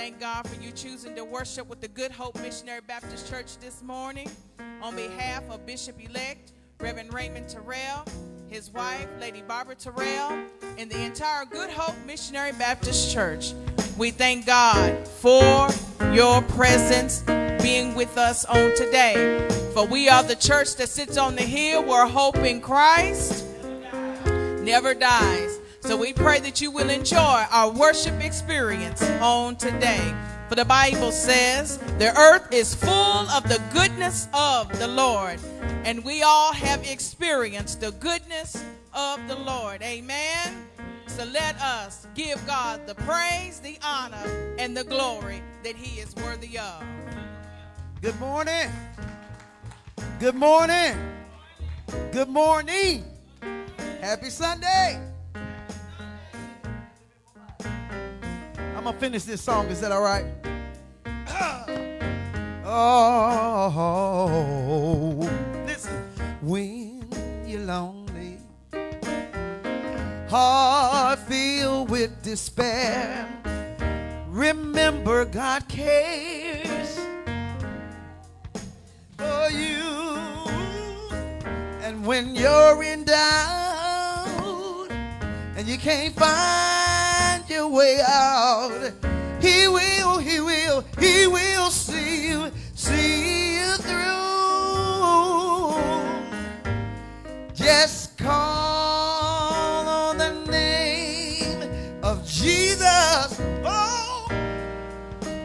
thank God for you choosing to worship with the Good Hope Missionary Baptist Church this morning. On behalf of Bishop elect Reverend Raymond Terrell, his wife, Lady Barbara Terrell, and the entire Good Hope Missionary Baptist Church, we thank God for your presence being with us on today. For we are the church that sits on the hill where hope in Christ never dies. So we pray that you will enjoy our worship experience on today. For the Bible says, the earth is full of the goodness of the Lord. And we all have experienced the goodness of the Lord. Amen. So let us give God the praise, the honor, and the glory that he is worthy of. Good morning. Good morning. Good morning. Happy Sunday. I'm going to finish this song. Is that all right? Ah. Oh, listen. When you're lonely, heart filled with despair, remember God cares for you. And when you're in doubt and you can't find way out, He will, He will, He will see you, see you through. Just call on the name of Jesus. Oh,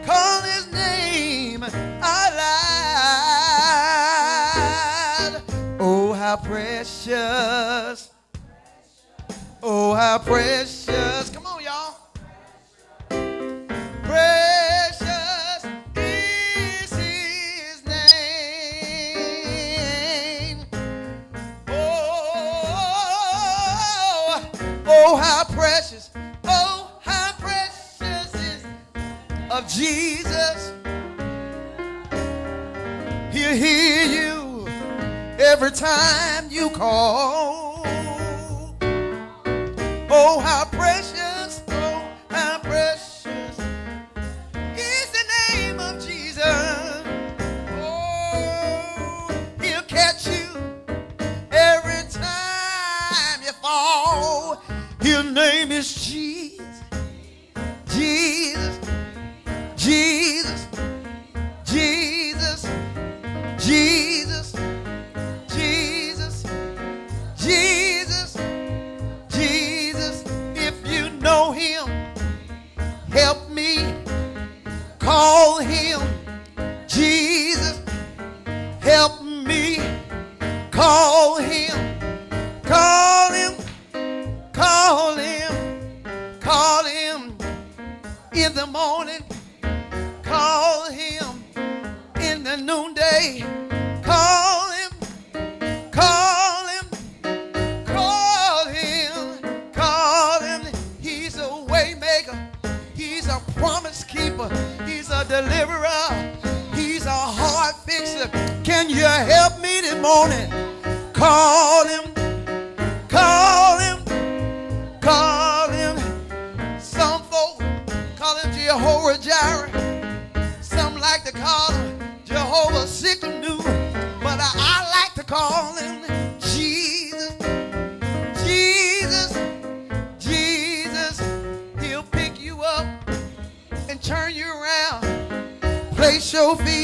call his name aloud. Oh, how precious. Oh, how precious. Come oh, how precious. Oh, how precious is of Jesus. He'll hear you every time you call. Oh, how precious, His name is Jesus. Jesus. Jesus. Jesus. Jesus. Jesus. Jesus. Jesus. If you know him, help me call morning. Call him in the noonday. Call him. Call him. Call him. Call him. He's a waymaker. He's a promise keeper. He's a deliverer. He's a heart fixer. Can you help me this morning? Call show fee.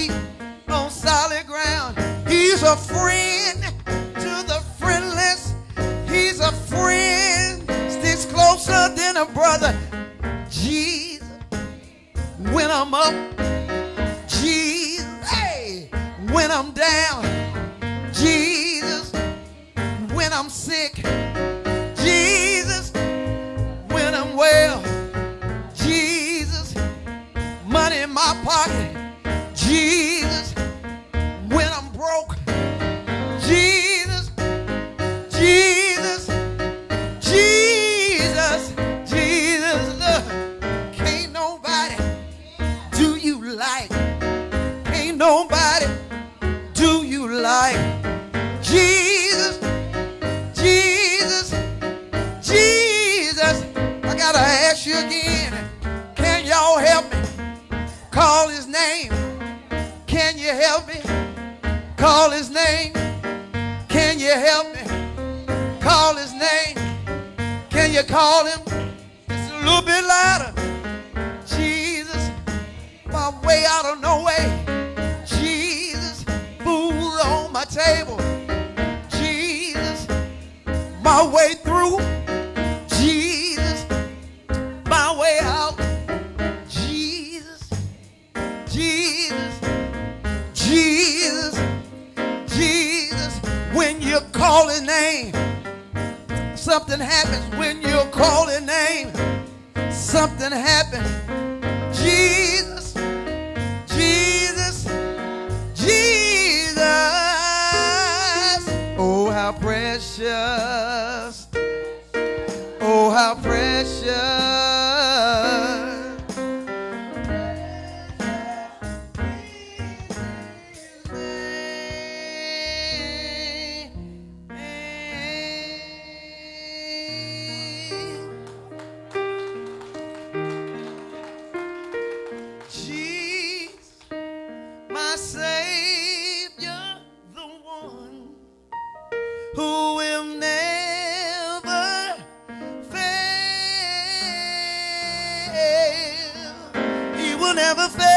never fail.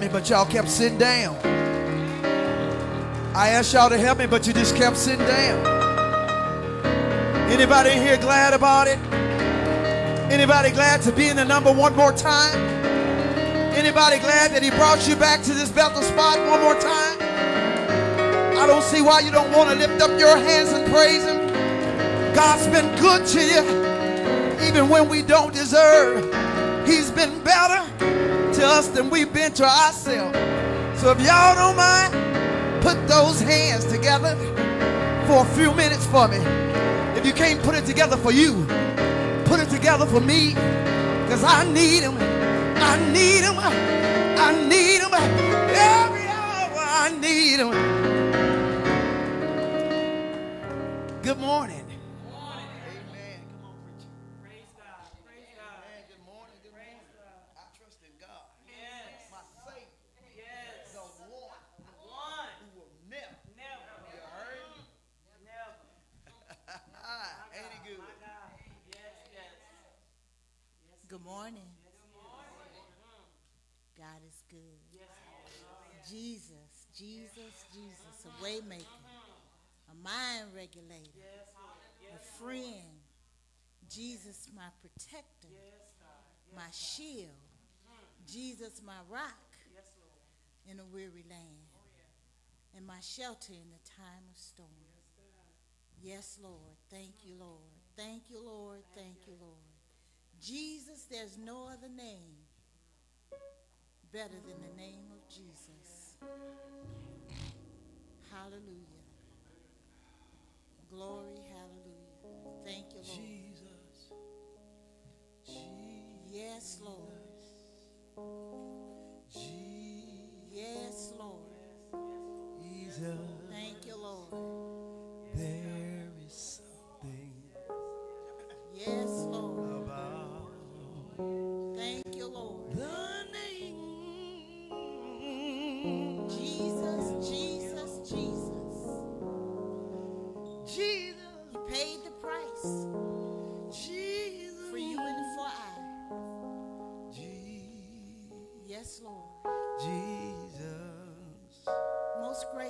me, but y'all kept sitting down. I asked y'all to help me, but you just kept sitting down. Anybody here glad about it? Anybody glad to be in the number one more time? Anybody glad that he brought you back to this Bethel spot one more time? I don't see why you don't want to lift up your hands and praise him. God's been good to you, even when we don't deserve. He's been better to us than we've been to ourselves. So if y'all don't mind, put those hands together for a few minutes for me. If you can't put it together for you, put it together for me. Cause I need him. I need him. I need him. Every hour I need him. morning. God is good. Jesus, Jesus, Jesus, a waymaker, a mind regulator, a friend. Jesus, my protector, my shield. Jesus, my rock in a weary land, and my shelter in the time of storm. Yes, Lord. Thank you, Lord. Thank you, Lord. Thank you, Lord. Jesus, there's no other name better than the name of Jesus. Hallelujah. Glory, hallelujah. Thank you, Lord. Jesus. Yes, Lord.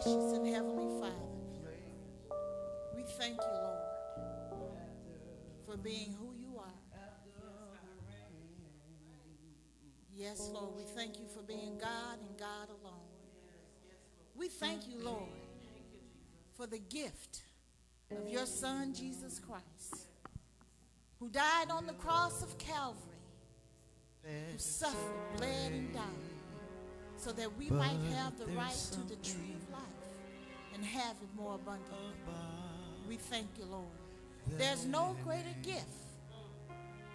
Most gracious and heavenly Father, we thank you, Lord, for being who you are. Yes, Lord, we thank you for being God and God alone. We thank you, Lord, for the gift of your Son, Jesus Christ, who died on the cross of Calvary, who suffered, bled, and died, so that we might have the right to the tree of life and have it more abundantly. We thank you, Lord. There's no greater gift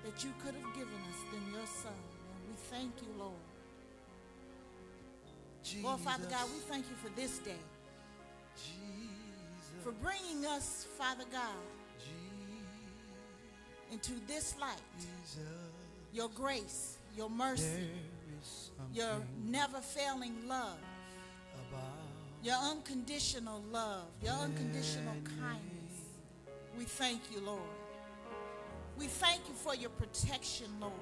that you could have given us than your Son, and we thank you, Lord. Lord, Father God, we thank you for this day, Jesus. for bringing us, Father God, into this light, Jesus. your grace, your mercy, is your never failing love, your unconditional love, your unconditional kindness. We thank you, Lord. We thank you for your protection, Lord.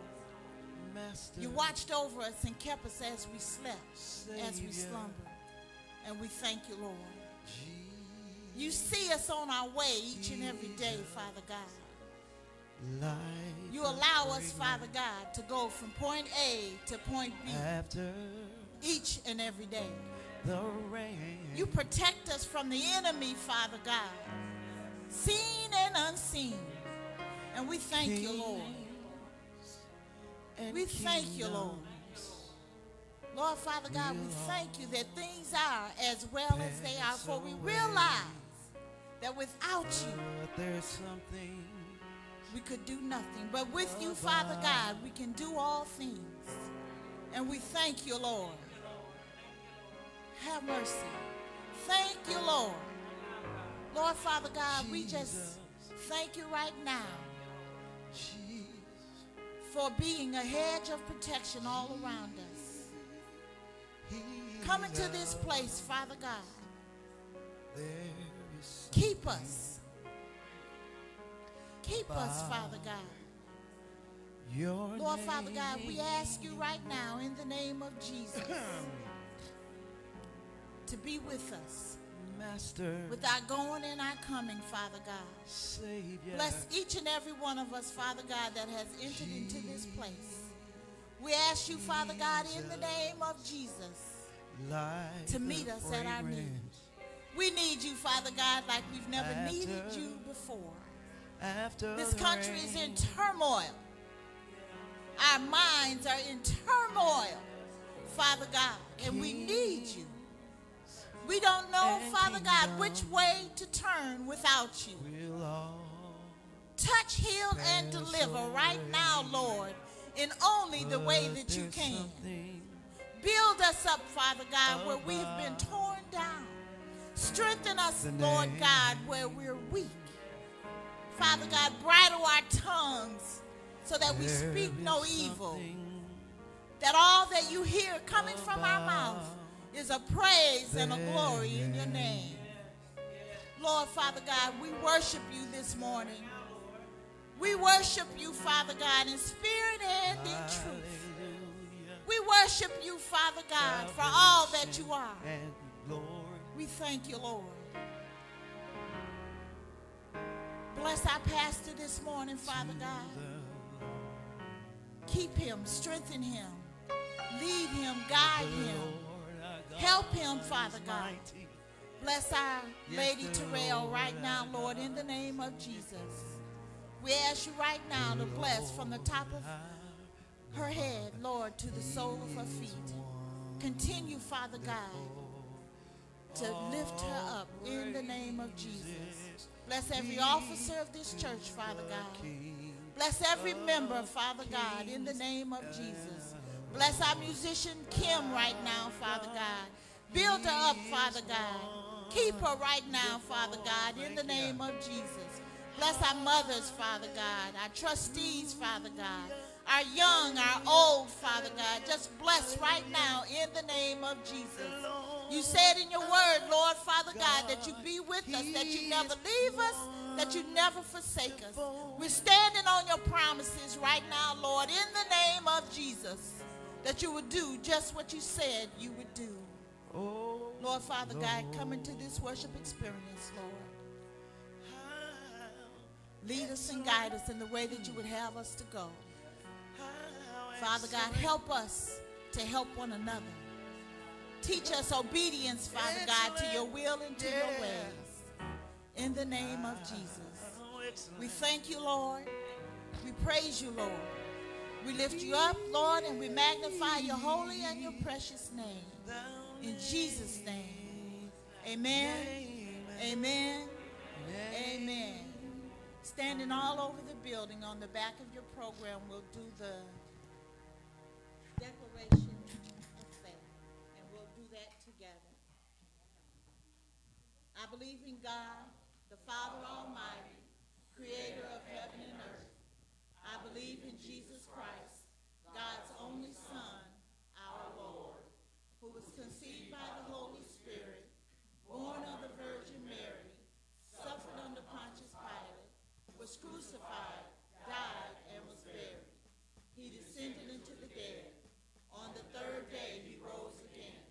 Master. You watched over us and kept us as we slept, as we slumbered. And we thank you, Lord. You see us on our way each and every day, Father God. You allow us, Father God, to go from point A to point B After each and every day. the rain. You protect us from the enemy, Father God, seen and unseen. And we thank you, Lord. We thank you, Lord. Lord, Father God, we thank you that things are as well as they are, for we realize that without you, there's something we could do nothing. But with you, Father God, we can do all things. And we thank you, Lord. Have mercy. Thank you, Lord. Lord, Father God, we just thank you right now for being a hedge of protection all around us. Come into this place, Father God. Keep us. Keep us, Father God. your Lord, Father God, we ask you right now in the name of Jesus to be with us Master. with our going and our coming, Father God. Savior. Bless each and every one of us, Father God, that has entered into this place. We ask you, Father God, in the name of Jesus, Light to meet us at our fragrance needs. We need you, Father God, like we've never needed you before. After This country is in turmoil. Our minds are in turmoil, Father God, and we need you. We don't know, Father God, which way to turn without you. Touch, heal, and deliver right now, Lord, in only the way that you can. Build us up, Father God, where we've been torn down. Strengthen us, Lord. God, where we're weak. Father God, bridle our tongues so that we speak no evil. That all that you hear coming from our mouth is a praise and a glory in your name. Lord, Father God, we worship you this morning. We worship you, Father God, in spirit and in truth. We worship you, Father God, for all that you are. And. We thank you, Lord. Bless our pastor this morning, Father God. Keep him, strengthen him, lead him, guide him. Help him, Father God. Bless our Lady Terrell right now, Lord, in the name of Jesus. We ask you right now to bless from the top of her head, Lord, to the sole of her feet. Continue, Father God, to lift her up in the name of Jesus. Bless every officer of this church, Father God. Bless every member, Father God, in the name of Jesus. Bless our musician Kim right now, Father God. Build her up, Father God. Keep her right now, Father God, in the name of Jesus. Bless our mothers, Father God, our trustees, Father God, our young, our old, Father God. Just bless right now in the name of Jesus. You said in your word, Lord, Father God, that you be with us, that you never leave us, that you never forsake us. We're standing on your promises right now, Lord, in the name of Jesus, that you would do just what you said you would do. Lord, Father God, come into this worship experience, Lord. Lead us and guide us in the way that you would have us to go. Father God, help us to help one another. Teach us obedience, Father God, to your will and to your ways. In the name of ah, Jesus. Oh, we thank you, Lord. We praise you, Lord. We lift you up, Lord, and we magnify your holy and your precious name. In Jesus' name. Amen. Amen. Amen. Standing all over the building on the back of your program, we'll do the believe in God, the Father Almighty, creator of heaven and earth. I believe in Jesus Christ, God's only Son, our Lord, who was conceived by the Holy Spirit, born of the Virgin Mary, suffered under Pontius Pilate, was crucified, died, and was buried. He descended into the dead. On the third day he rose again.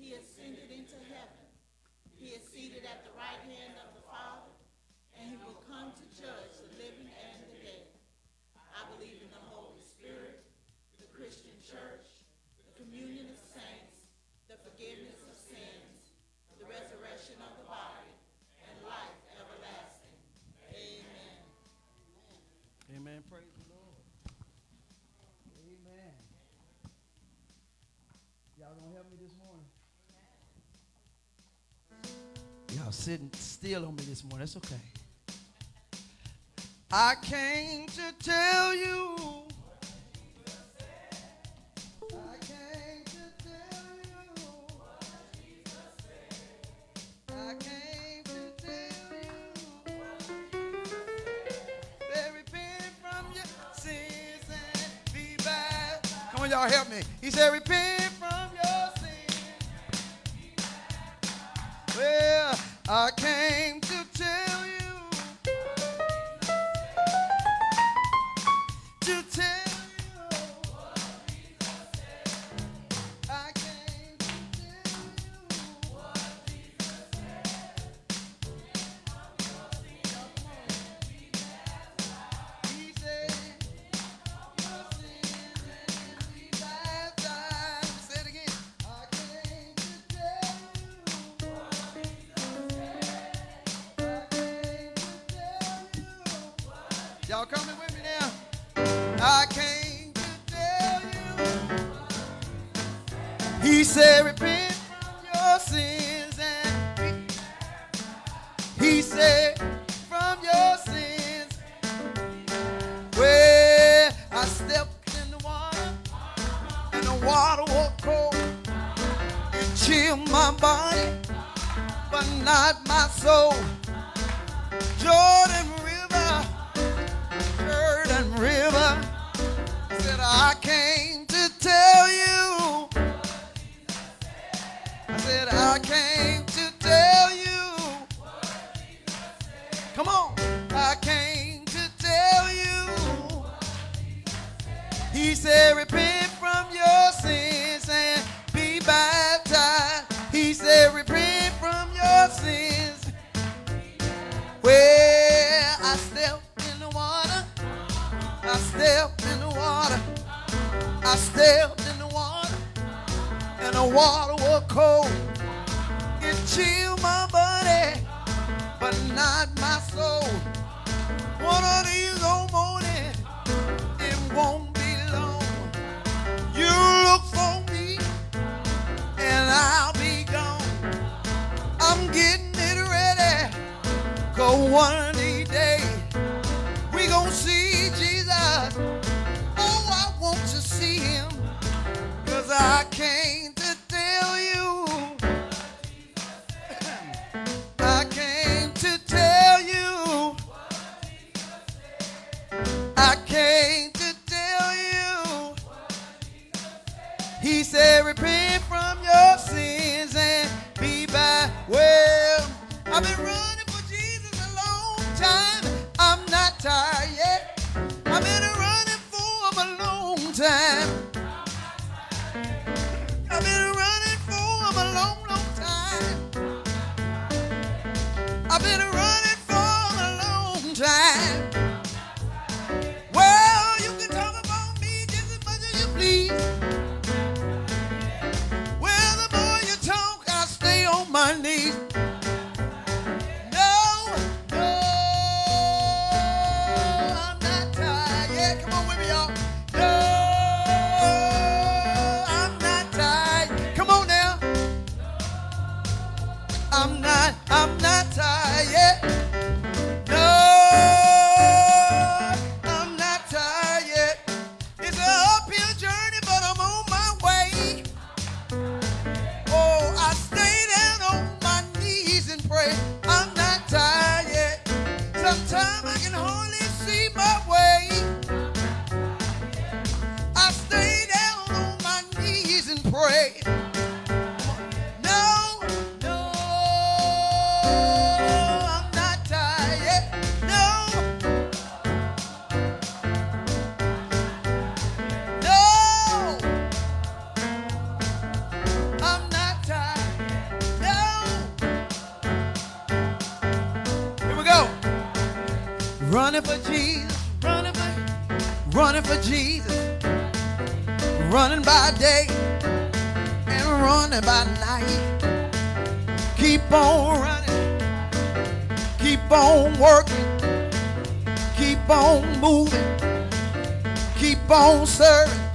He ascended into heaven. He is seated at the right hand of the Father, and he will come to judge the living and the dead. I believe in the Holy Spirit, the Christian church, the communion of saints, the forgiveness of sins, the resurrection of the body, and life everlasting. Amen. Amen. Praise the Lord. Amen. Y'all gonna help me this morning? Y'all sitting still on me this morning. That's okay. I came to tell you. I came to tell you. I came to tell you. Come on, y'all help me. He said, repent Well, I came said, I came one keep on serving.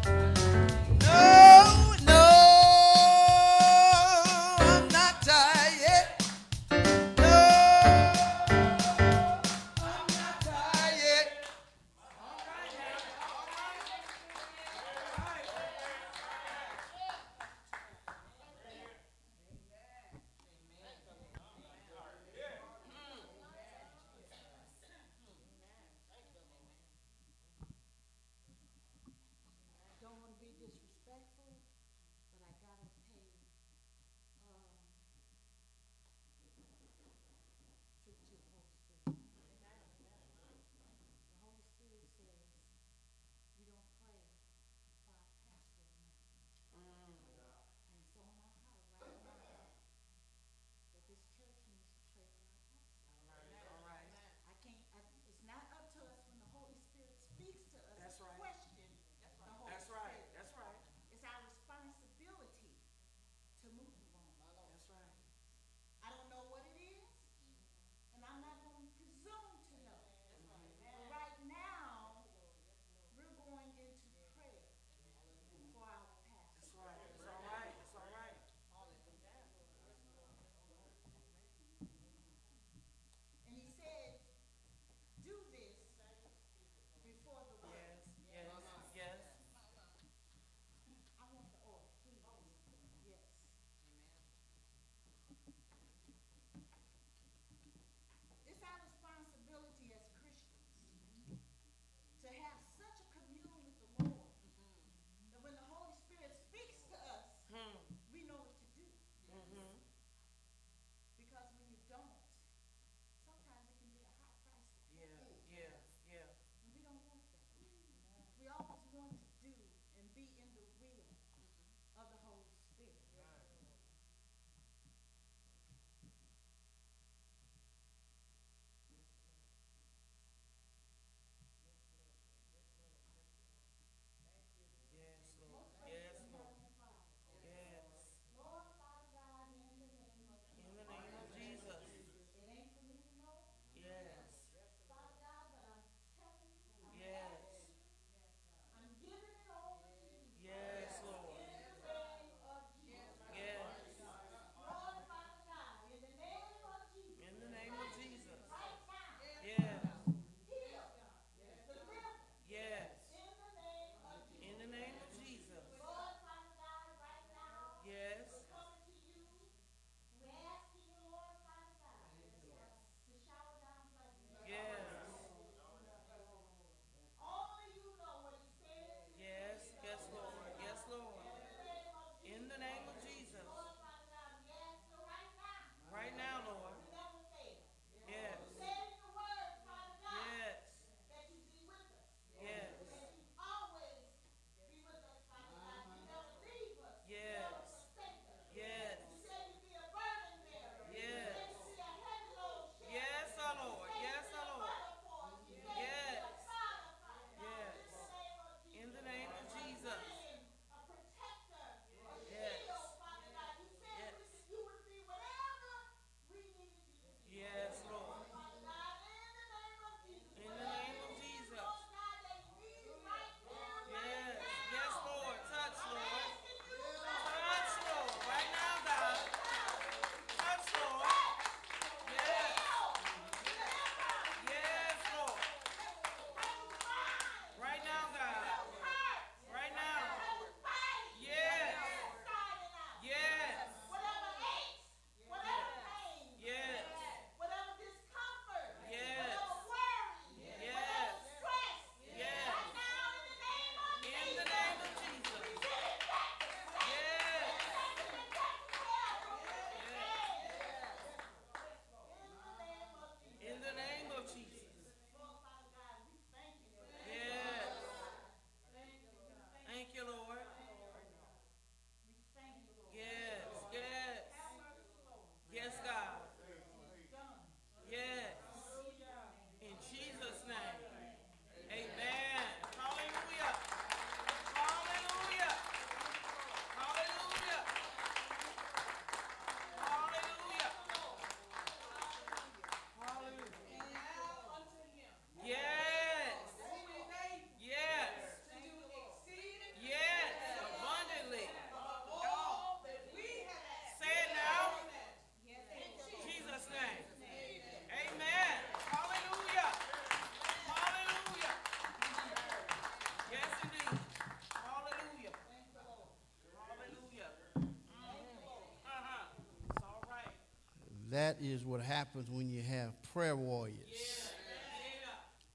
That is what happens when you have prayer warriors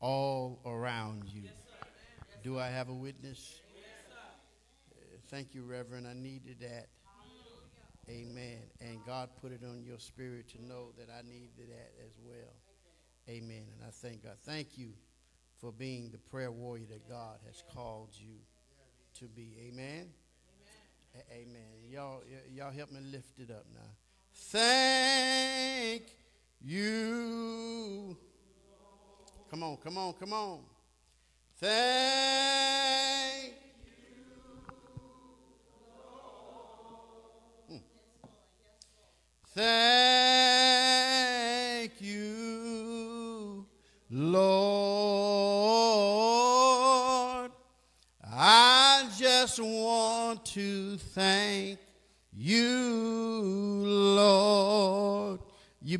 all around you. Do I have a witness? Uh, Thank you, Reverend. I needed that. Amen. And God put it on your spirit to know that I needed that as well. Amen. And I thank God. Thank you for being the prayer warrior that God has called you to be. Amen. A- Amen. Y'all, y'all help me lift it up now. Thank you. Come on, come on, come on. Thank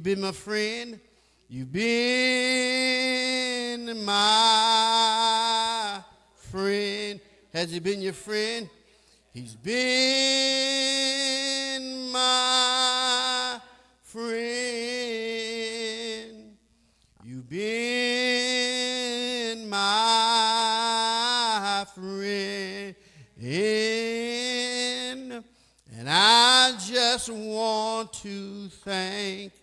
been my friend. You've been my friend. Has he been your friend? He's been my friend. You've been my friend. And I just want to thank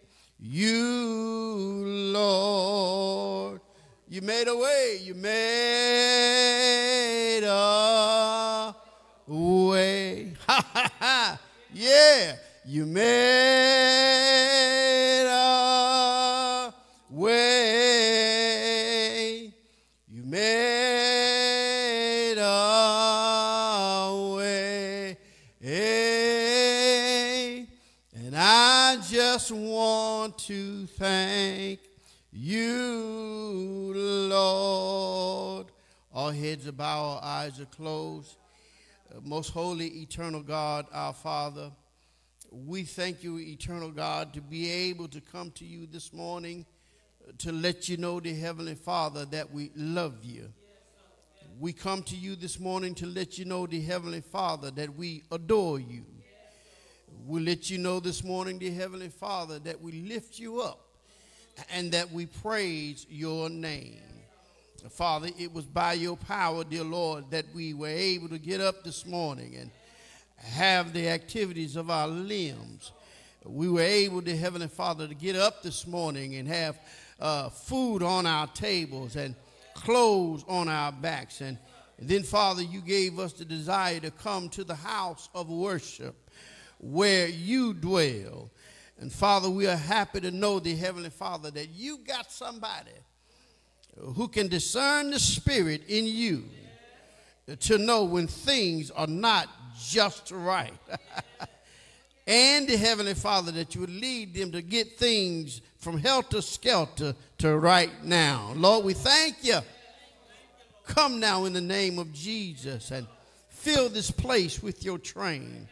you, Lord. You made a way. You made a way. Ha ha ha. Yeah. You made want to thank you, Lord. All heads are bowed, our eyes are closed. Uh, Most holy, eternal God, our Father, we thank you, eternal God, to be able to come to you this morning uh, to let you know, the Heavenly Father, that we love you. We come to you this morning to let you know, the Heavenly Father, that we adore you. We let you know this morning, dear Heavenly Father, that we lift you up and that we praise your name. Father, it was by your power, dear Lord, that we were able to get up this morning and have the activities of our limbs. We were able, dear Heavenly Father, to get up this morning and have uh, food on our tables and clothes on our backs. And, and then, Father, you gave us the desire to come to the house of worship where you dwell. And Father, we are happy to know, the Heavenly Father, that you got somebody who can discern the spirit in you to know when things are not just right. and the Heavenly Father, that you would lead them to get things from helter skelter to right now. Lord, we thank you. Come now in the name of Jesus and fill this place with your train.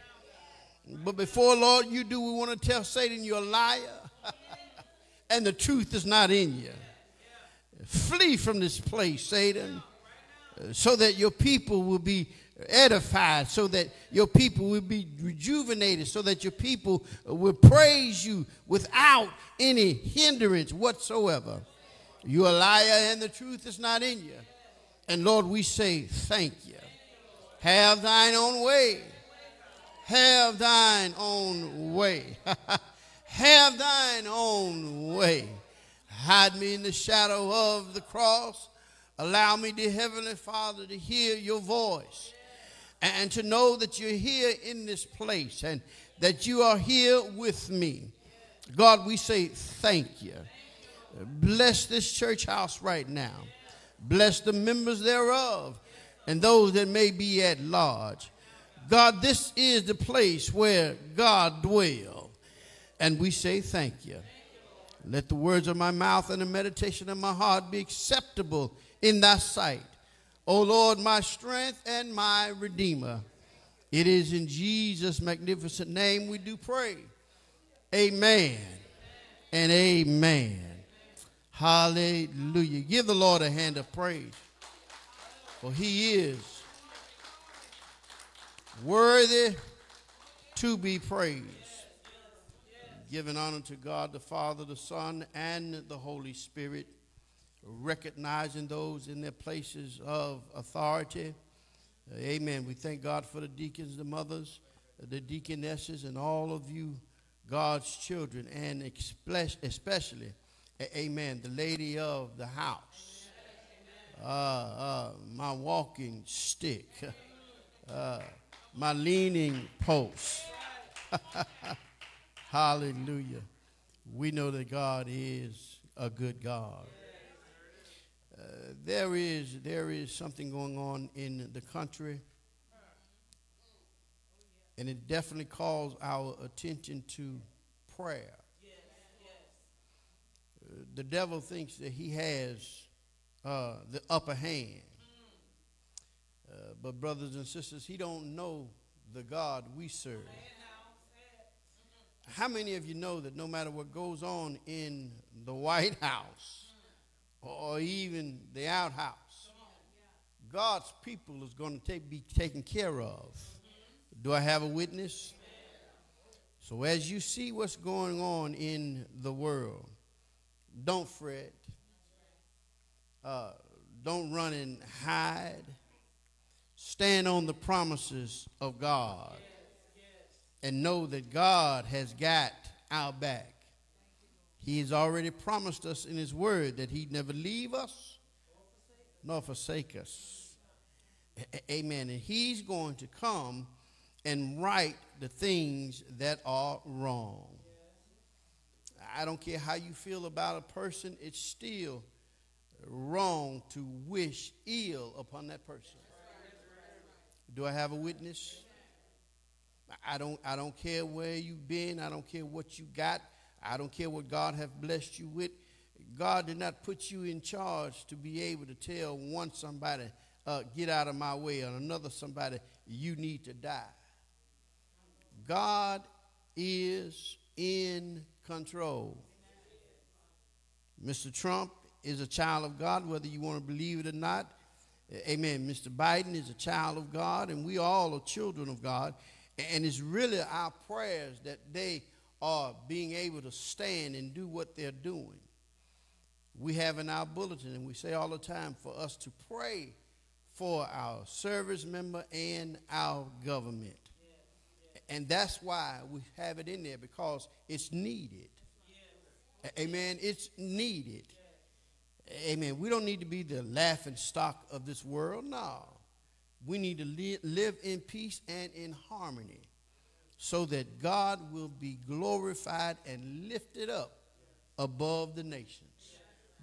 But before, Lord, you do, we want to tell Satan you're a liar and the truth is not in you. Flee from this place, Satan, so that your people will be edified, so that your people will be rejuvenated, so that your people will praise you without any hindrance whatsoever. You're a liar and the truth is not in you. And Lord, we say thank you. Have thine own way. Have thine own way. Have thine own way. Hide me in the shadow of the cross. Allow me, dear Heavenly Father, to hear your voice and to know that you're here in this place and that you are here with me. God, we say thank you. Bless this church house right now. Bless the members thereof and those that may be at large. God, this is the place where God dwells. And we say thank you. Let the words of my mouth and the meditation of my heart be acceptable in thy sight. O Lord, my strength and my redeemer. It is in Jesus' magnificent name we do pray. Amen and amen. Hallelujah. Give the Lord a hand of praise. For he is worthy to be praised. giving honor to God the Father, the Son, and the Holy Spirit, recognizing those in their places of authority. Uh, amen. We thank God for the deacons, the mothers, the deaconesses, and all of you, God's children, and especially, amen, the lady of the house. Uh, uh, my walking stick, uh, my leaning post. Hallelujah. We know that God is a good God. Uh, there is there is something going on in the country, and it definitely calls our attention to prayer. Uh, the devil thinks that he has uh, the upper hand, but brothers and sisters, he don't know the God we serve. How many of you know that no matter what goes on in the White House or even the outhouse, God's people is going to take, be taken care of? Do I have a witness? So as you see what's going on in the world, don't fret. Uh, don't run and hide. Stand on the promises of God and know that God has got our back. He has already promised us in His Word that He'd never leave us nor forsake us. Amen. And He's going to come and right the things that are wrong. I don't care how you feel about a person, it's still wrong to wish ill upon that person. Do I have a witness? I don't, I don't care where you've been. I don't care what you got. I don't care what God have blessed you with. God did not put you in charge to be able to tell one somebody, uh, get out of my way, and another somebody, you need to die. God is in control. Mr. Trump is a child of God, whether you want to believe it or not. Amen. Mr. Biden is a child of God, and we all are children of God. And it's really our prayers that they are being able to stand and do what they're doing. We have in our bulletin, and we say all the time for us to pray for our service member and our government. And that's why we have it in there because it's needed. Amen. It's needed. Amen. We don't need to be the laughing stock of this world. No. We need to li- live in peace and in harmony so that God will be glorified and lifted up above the nations.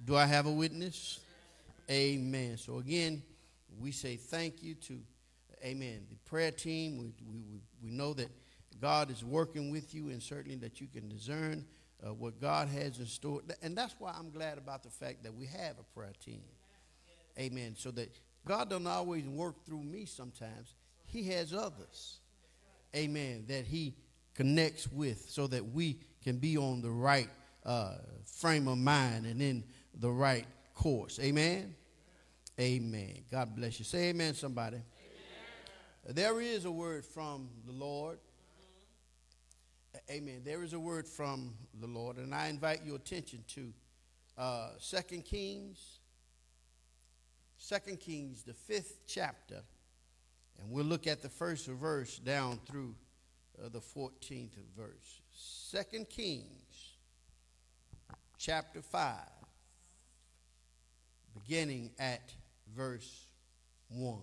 Do I have a witness? Amen. So again, we say thank you to, amen, the prayer team. We, we, we know that God is working with you and certainly that you can discern uh, what God has in store. And that's why I'm glad about the fact that we have a prayer team. Amen. So that God doesn't always work through me sometimes. He has others, amen, that he connects with so that we can be on the right uh, frame of mind and in the right course. Amen? Amen. God bless you. Say amen, somebody. Amen. There is a word from the Lord. Amen. There is a word from the Lord, and I invite your attention to uh, 2 Kings Second Kings, the fifth chapter, and we'll look at the first verse down through uh, the 14th verse. Second Kings, chapter 5, beginning at verse 1.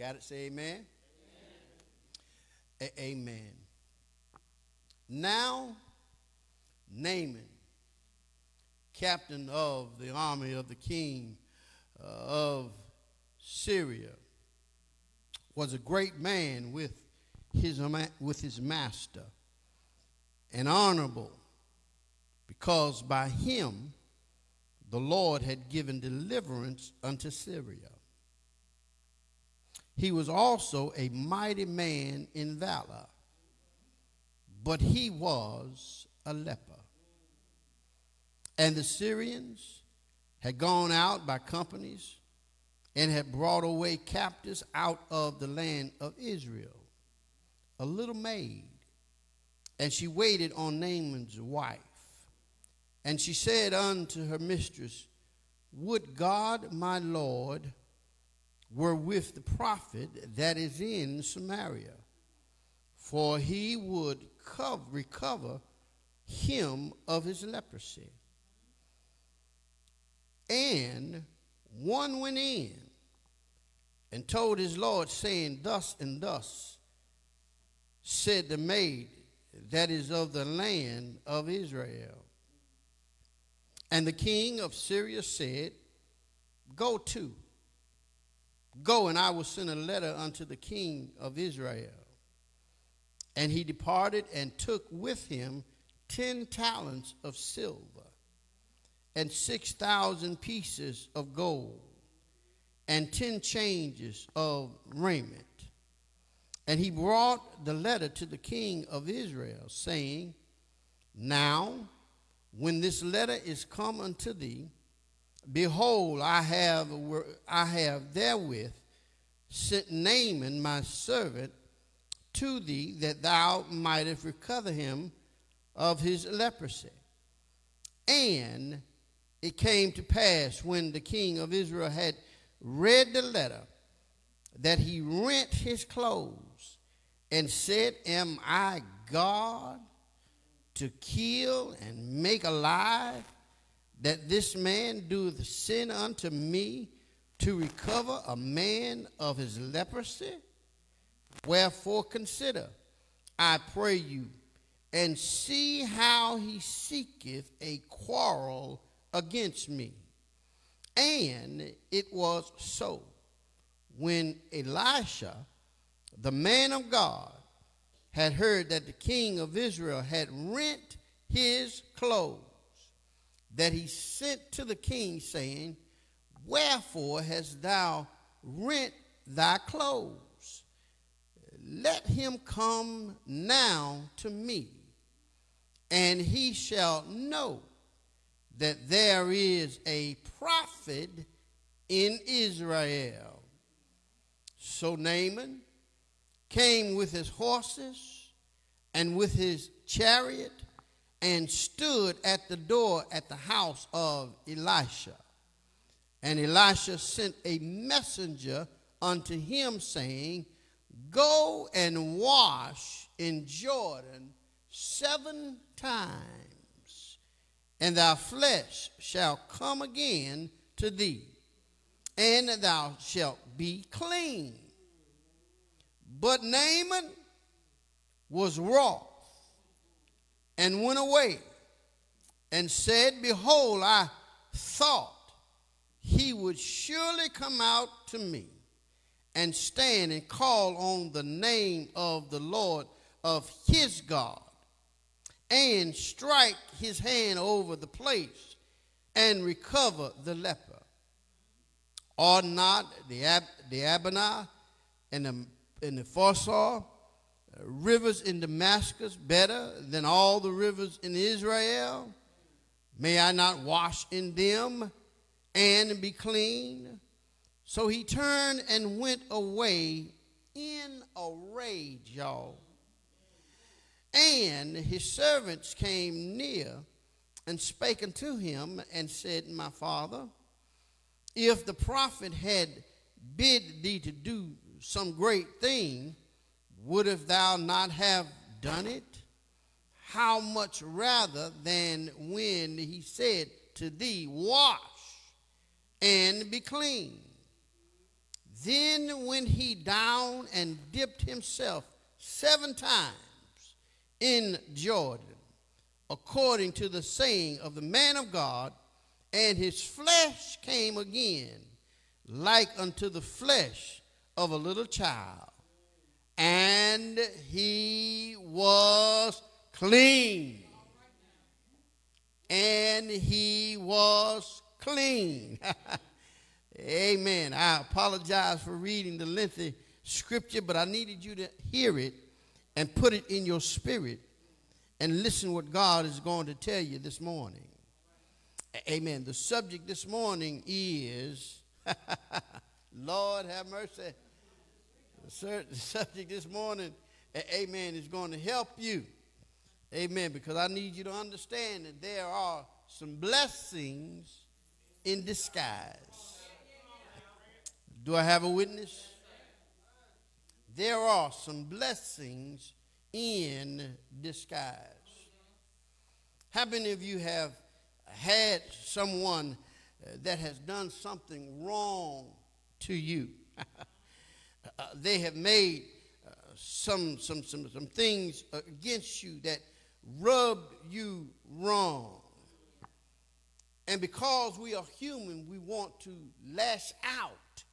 Got it? Say amen. Amen. amen. Now, Naaman, captain of the army of the king uh, of Syria, was a great man with his, with his master and honorable because by him the Lord had given deliverance unto Syria. He was also a mighty man in valor, but he was a leper. And the Syrians had gone out by companies and had brought away captives out of the land of Israel, a little maid. And she waited on Naaman's wife. And she said unto her mistress, Would God my Lord were with the prophet that is in Samaria, for he would cover, recover him of his leprosy. And one went in and told his Lord, saying, Thus and thus said the maid that is of the land of Israel. And the king of Syria said, Go to, go, and I will send a letter unto the king of Israel. And he departed and took with him ten talents of silver and six thousand pieces of gold and ten changes of raiment. And he brought the letter to the king of Israel, saying, Now, when this letter is come unto thee, behold, I have, I have therewith sent Naaman my servant to thee, that thou mightest recover him of his leprosy. And it came to pass when the king of Israel had read the letter that he rent his clothes and said, Am I God to kill and make alive that this man doeth sin unto me to recover a man of his leprosy? Wherefore consider, I pray you, and see how he seeketh a quarrel against me. And it was so when Elisha, the man of God, had heard that the king of Israel had rent his clothes, that he sent to the king, saying, Wherefore hast thou rent thy clothes? Let him come now to me, and he shall know that there is a prophet in Israel. So Naaman came with his horses and with his chariot and stood at the door at the house of Elisha. And Elisha sent a messenger unto him, saying, Go and wash in Jordan seven times, and thy flesh shall come again to thee, and thou shalt be clean. But Naaman was wroth and went away and said, Behold, I thought he would surely come out to me and stand and call on the name of the Lord of his God and strike his hand over the place and recover the leper. Are not the, Ab- the Abana and the, and the rivers in Damascus better than all the rivers in Israel? May I not wash in them and be clean? So he turned and went away in a rage, y'all. And his servants came near and spake unto him and said, My father, if the prophet had bid thee to do some great thing, wouldst thou not have done it? How much rather than when he said to thee, Wash and be clean? Then went he down and dipped himself seven times in Jordan, according to the saying of the man of God, and his flesh came again like unto the flesh of a little child, and he was clean. And he was clean. Amen. I apologize for reading the lengthy scripture, but I needed you to hear it and put it in your spirit and listen what God is going to tell you this morning. Amen. The subject this morning is Lord have mercy. The subject this morning, amen, is going to help you. Amen. Because I need you to understand that there are some blessings in disguise. Do I have a witness? There are some blessings in disguise. How many of you have had someone uh, that has done something wrong to you? uh, they have made uh, some, some, some, some things against you that rubbed you wrong. And because we are human, we want to lash out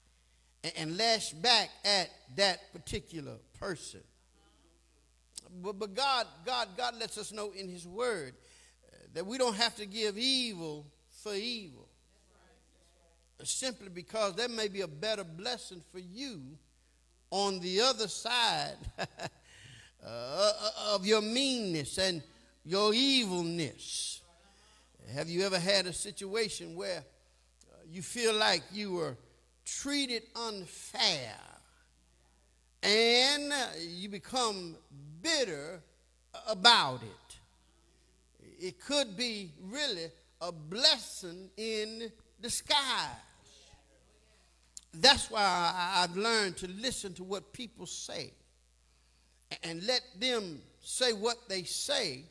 and, and lash back at that particular person. But, but God, God, God lets us know in His Word uh, that we don't have to give evil for evil. Simply because there may be a better blessing for you on the other side uh, of your meanness and your evilness. Have you ever had a situation where uh, you feel like you were treated unfair and you become bitter about it? It could be really a blessing in disguise. That's why I've learned to listen to what people say and let them say what they say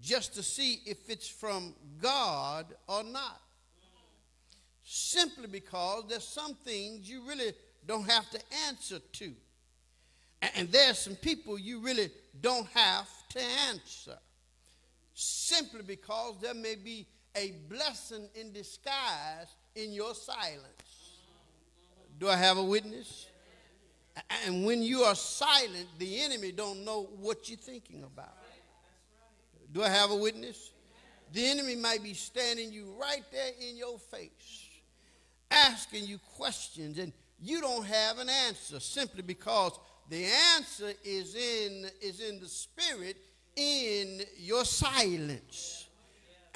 just to see if it's from God or not. Simply because there's some things you really don't have to answer to. And there's some people you really don't have to answer. Simply because there may be a blessing in disguise in your silence. Do I have a witness? And when you are silent, the enemy don't know what you're thinking about. Do I have a witness? The enemy might be standing you right there in your face, asking you questions, and you don't have an answer simply because the answer is in, is in the spirit in your silence.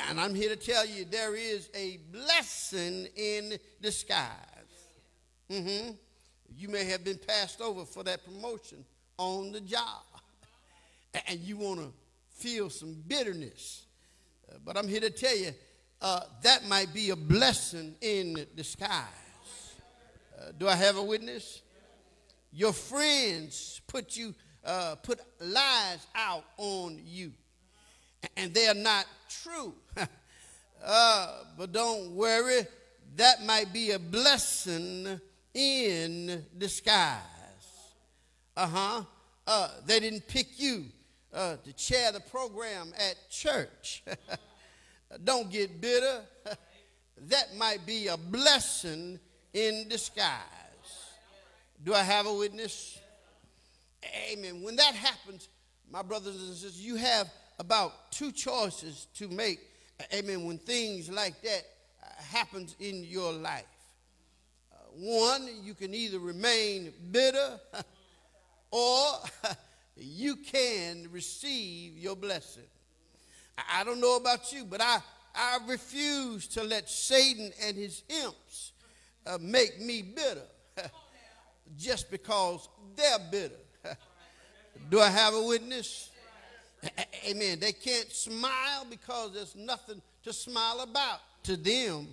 And I'm here to tell you there is a blessing in disguise. Mm-hmm. You may have been passed over for that promotion on the job, and you want to feel some bitterness. Uh, but I'm here to tell you uh, that might be a blessing in disguise. Uh, do I have a witness? Your friends put you uh, put lies out on you, and they are not true. Uh, but don't worry, that might be a blessing in disguise. Uh-huh. Uh, they didn't pick you uh, to chair the program at church. Don't get bitter. that might be a blessing in disguise. Do I have a witness? Amen. When that happens, my brothers and sisters, you have about two choices to make. Amen. When things like that uh, happens in your life. Uh, one, you can either remain bitter or you can receive your blessing. I don't know about you, but I, I refuse to let Satan and his imps uh, make me bitter just because they're bitter. Do I have a witness? Amen. They can't smile because there's nothing to smile about to them.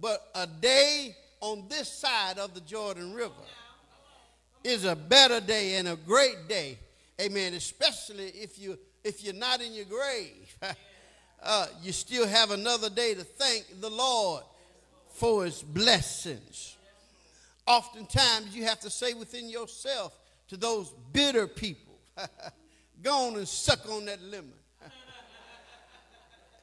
but a day on this side of the Jordan River is a better day and a great day. Amen. Especially if you if you're not in your grave. uh, you still have another day to thank the Lord for his blessings. Oftentimes you have to say within yourself to those bitter people, go on and suck on that lemon.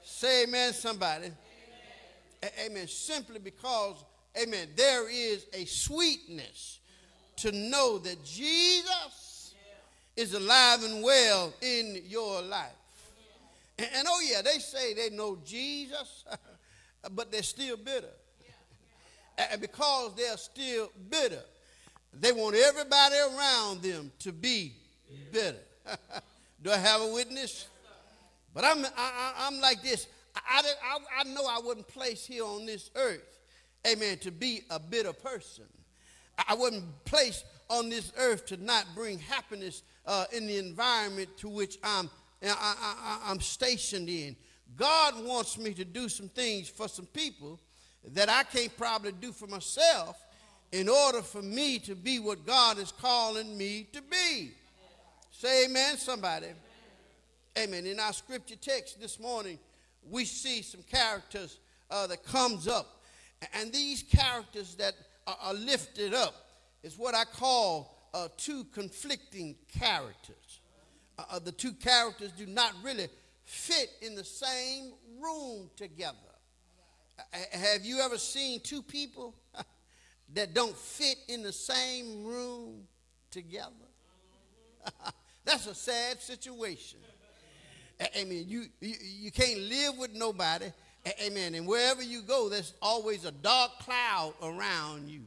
say amen, somebody. Amen. amen. Simply because, amen, there is a sweetness to know that Jesus is alive and well in your life. And, and oh, yeah, they say they know Jesus, but they're still bitter. And because they're still bitter, they want everybody around them to be bitter. Do I have a witness? But I'm, I, am like this. I, I, I know I wasn't placed here on this earth, amen, to be a bitter person. I wasn't placed on this earth to not bring happiness uh, in the environment to which I'm, I, I, I'm stationed in. God wants me to do some things for some people that I can't probably do for myself in order for me to be what God is calling me to be. Say amen, somebody. Amen. In our scripture text this morning, we see some characters uh, that comes up. And these characters that are, lifted up is what I call uh, two conflicting characters. Uh, uh the two characters do not really fit in the same room together. Have you ever seen two people that don't fit in the same room together? That's a sad situation. Amen. You, you, you can't live with nobody. Amen. And wherever you go, there's always a dark cloud around you.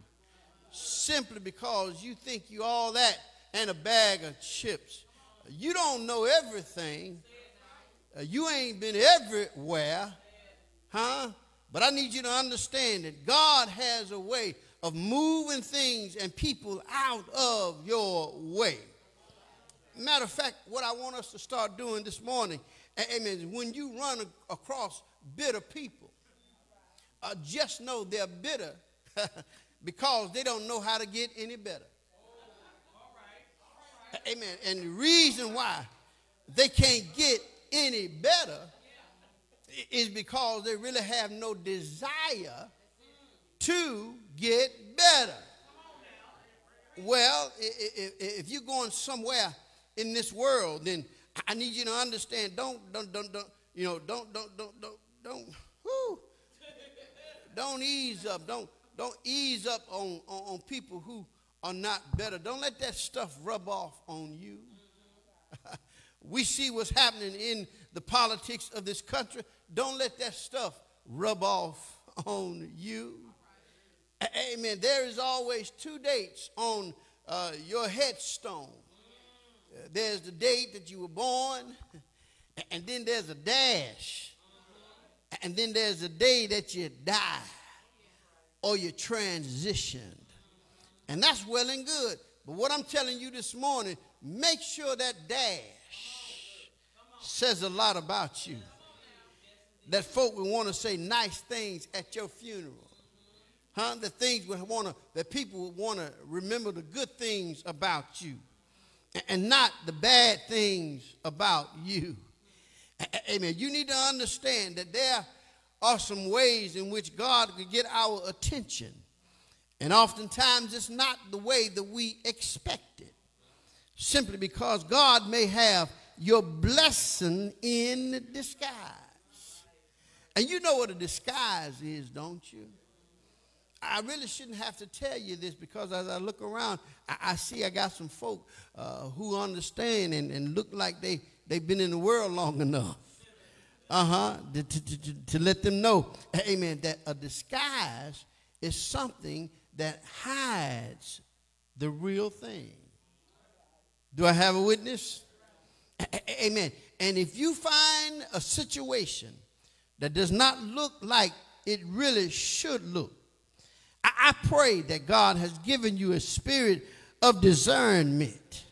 Simply because you think you all that and a bag of chips. You don't know everything. Uh, you ain't been everywhere. Huh? But I need you to understand that God has a way of moving things and people out of your way. Matter of fact, what I want us to start doing this morning, amen, when you run across bitter people, uh, just know they're bitter because they don't know how to get any better. Amen. And the reason why they can't get any better is because they really have no desire to get better. Well, if you're going somewhere in this world, then I need you to understand. Don't, don't, don't, don't, you know, don't, don't, don't, don't, don't, don't ease up. Don't, don't ease up on, on, on people who are not better. Don't let that stuff rub off on you. we see what's happening in the politics of this country. Don't let that stuff rub off on you. Amen. There is always two dates on uh, your headstone there's the date that you were born, and then there's a dash, and then there's the day that you die or you transitioned. And that's well and good. But what I'm telling you this morning, make sure that dash says a lot about you. That folk will want to say nice things at your funeral. Huh? The things would want to, that people would want to remember the good things about you and not the bad things about you. Amen. You need to understand that there are some ways in which God could get our attention. And oftentimes it's not the way that we expect it. Simply because God may have your blessing in disguise. And you know what a disguise is, don't you? I really shouldn't have to tell you this because as I look around, I, I see I got some folk uh, who understand and, and look like they, they've been in the world long enough. Uh-huh. To, to, to, to let them know, amen, that a disguise is something that hides the real thing. Do I have a witness? Amen. And if you find a situation that does not look like it really should look, I pray that God has given you a spirit of discernment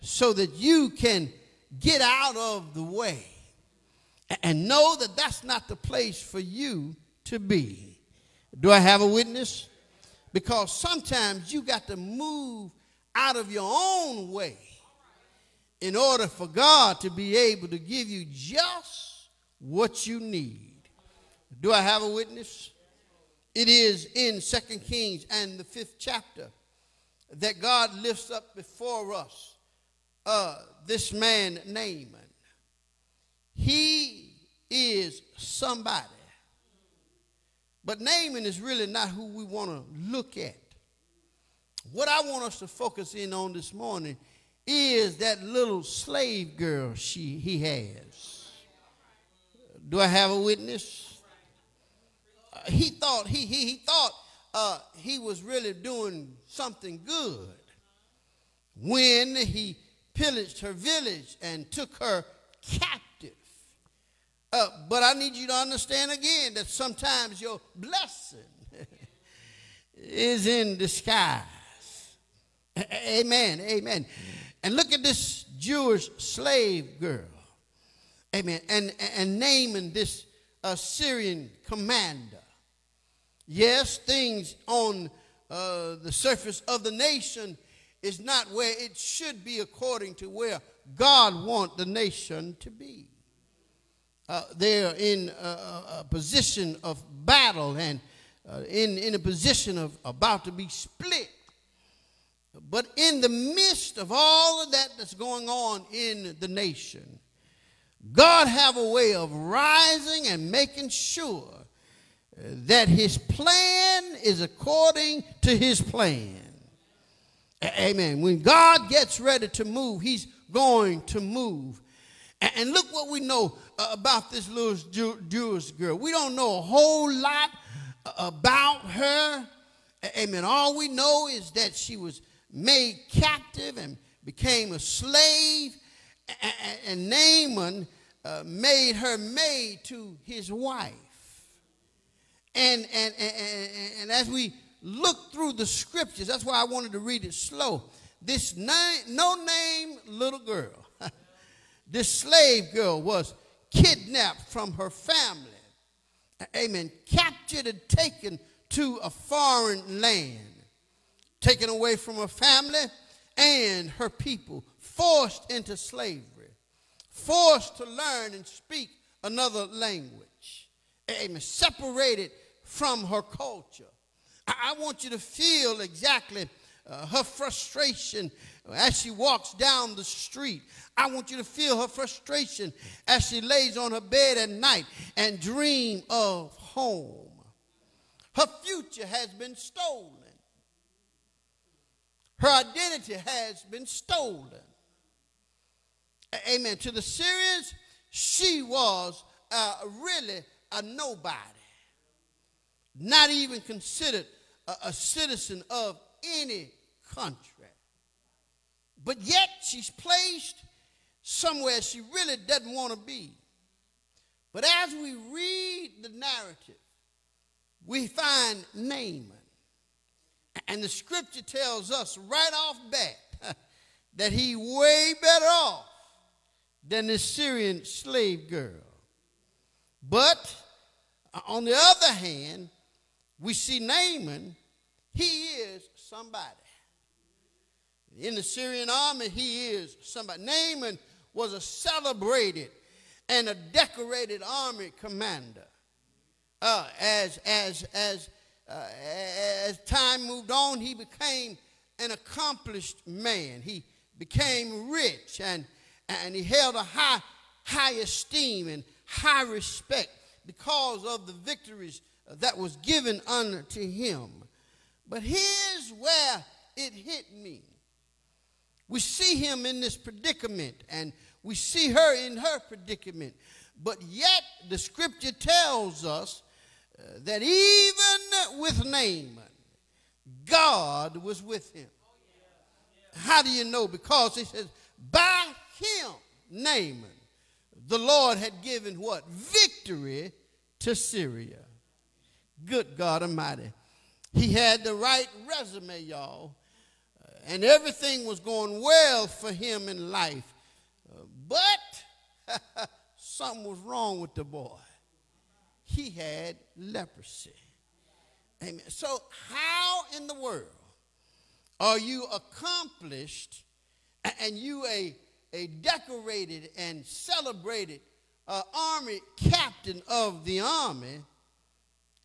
so that you can get out of the way and know that that's not the place for you to be. Do I have a witness? Because sometimes you got to move out of your own way in order for God to be able to give you just what you need. Do I have a witness? It is in Second Kings and the fifth chapter that God lifts up before us uh, this man, Naaman. He is somebody. But Naaman is really not who we want to look at. What I want us to focus in on this morning is that little slave girl she, he has. Do I have a witness? he thought he, he, he thought uh, he was really doing something good when he pillaged her village and took her captive. Uh, but I need you to understand again that sometimes your blessing is in disguise. Amen. Amen. And look at this Jewish slave girl. Amen. And, and Naaman, this Assyrian commander. Yes, things on uh, the surface of the nation is not where it should be according to where God wants the nation to be. Uh, they're in a, a, position of battle and uh, in, in a position of about to be split. But in the midst of all of that that's going on in the nation, God have a way of rising and making sure that his plan is according to his plan. Amen. When God gets ready to move, he's going to move. And look what we know about this little Jewish girl. We don't know a whole lot about her. Amen. All we know is that she was made captive and became a slave. And Naaman uh, made her maid to his wife. And, and, and, and, as we look through the scriptures, that's why I wanted to read it slow. This no name little girl, this slave girl was kidnapped from her family. Amen. Captured and taken to a foreign land. Taken away from her family and her people. Forced into slavery forced to learn and speak another language. Amen. Separated from her culture. I, want you to feel exactly uh, her frustration as she walks down the street. I want you to feel her frustration as she lays on her bed at night and dream of home. Her future has been stolen. Her identity has been stolen amen, to the Syrians, she was uh, really a nobody, not even considered a, a citizen of any country. But yet she's placed somewhere she really doesn't want to be. But as we read the narrative, we find Naaman. And the scripture tells us right off bat that he way better off than the Syrian slave girl. But uh, on the other hand, we see Naaman, he is somebody. In the Syrian army, he is somebody. Naaman was a celebrated and a decorated army commander. Uh, as, as, as, uh, as time moved on, he became an accomplished man. He became rich and and he held a high, high esteem and high respect because of the victories that was given unto him. But here's where it hit me. We see him in this predicament, and we see her in her predicament. But yet, the scripture tells us uh, that even with Naaman, God was with him. How do you know? Because he says, by him, Naaman, the Lord had given what? Victory to Syria. Good God Almighty. He had the right resume, y'all. Uh, and everything was going well for him in life. Uh, but something was wrong with the boy. He had leprosy. Amen. So, how in the world are you accomplished and you a a decorated and celebrated uh, army captain of the army,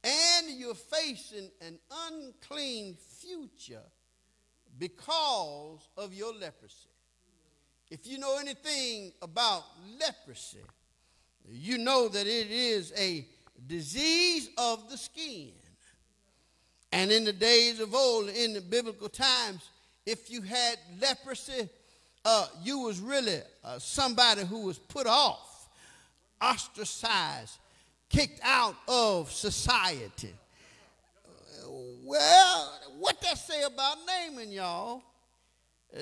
and you're facing an unclean future because of your leprosy. If you know anything about leprosy, you know that it is a disease of the skin. And in the days of old, in the biblical times, if you had leprosy, uh, you was really uh, somebody who was put off, ostracized, kicked out of society. Well, what that say about Naaman, y'all?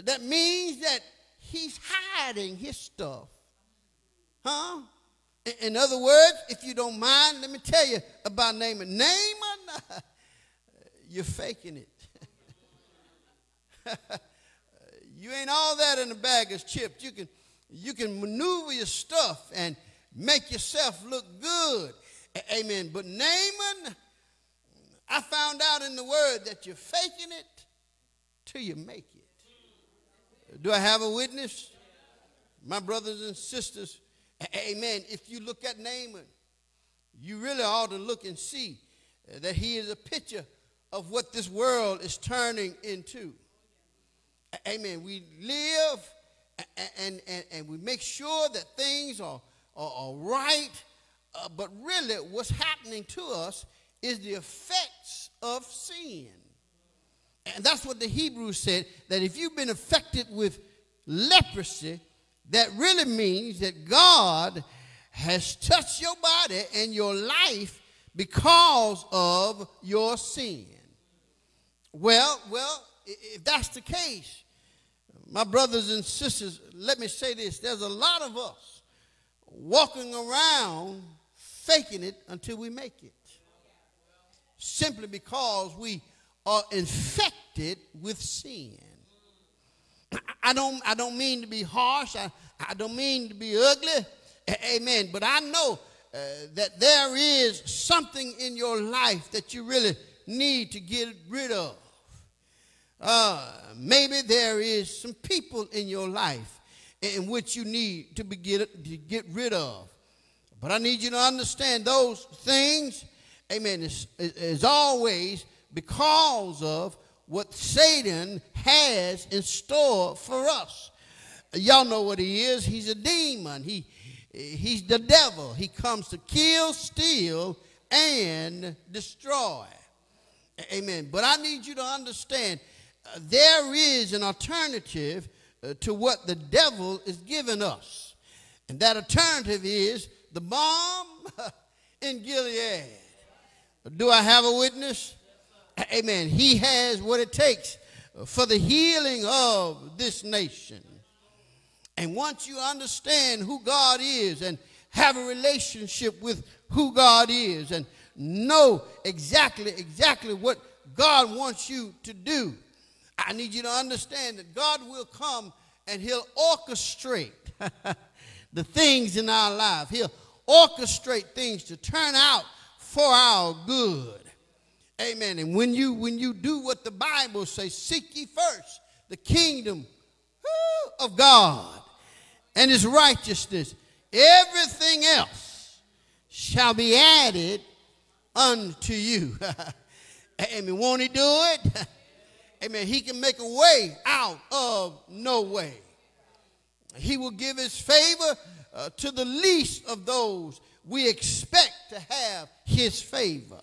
That means that he's hiding his stuff. Huh? In other words, if you don't mind, let me tell you about Naaman. Naaman, you're faking it. you ain't all that in a bag of chips. You can, you can maneuver your stuff and make yourself look good. Amen. But Naaman, I found out in the word that you're faking it till you make it. Do I have a witness? My brothers and sisters, amen. If you look at Naaman, you really ought to look and see uh, that he is a picture of what this world is turning into. Amen. We live and, and, and we make sure that things are, are, are right, uh, but really what's happening to us is the effects of sin. And that's what the Hebrews said that if you've been affected with leprosy, that really means that God has touched your body and your life because of your sin. Well, well, if that's the case, my brothers and sisters, let me say this. There's a lot of us walking around faking it until we make it. Simply because we are infected with sin. I don't, I don't mean to be harsh. I, I don't mean to be ugly. Amen. But I know uh, that there is something in your life that you really need to get rid of. Uh, maybe there is some people in your life in which you need to, be get, to get rid of. But I need you to understand those things, amen, is, is always because of what Satan has in store for us. Y'all know what he is. He's a demon. He, he's the devil. He comes to kill, steal, and destroy. Amen. But I need you to understand uh, there is an alternative Uh, to what the devil is giving us. And that alternative is the balm in Gilead. Do I have a witness? Amen. He has what it takes for the healing of this nation. And once you understand who God is and have a relationship with who God is and know exactly exactly what God wants you to do, I need you to understand that God will come and he'll orchestrate the things in our life. He'll orchestrate things to turn out for our good. Amen. And when you when you do what the Bible says, seek ye first the kingdom of God and his righteousness, everything else shall be added unto you. Amen. Won't he do it? Amen. He can make a way out of no way. He will give his favor uh, to the least of those we expect to have his favor.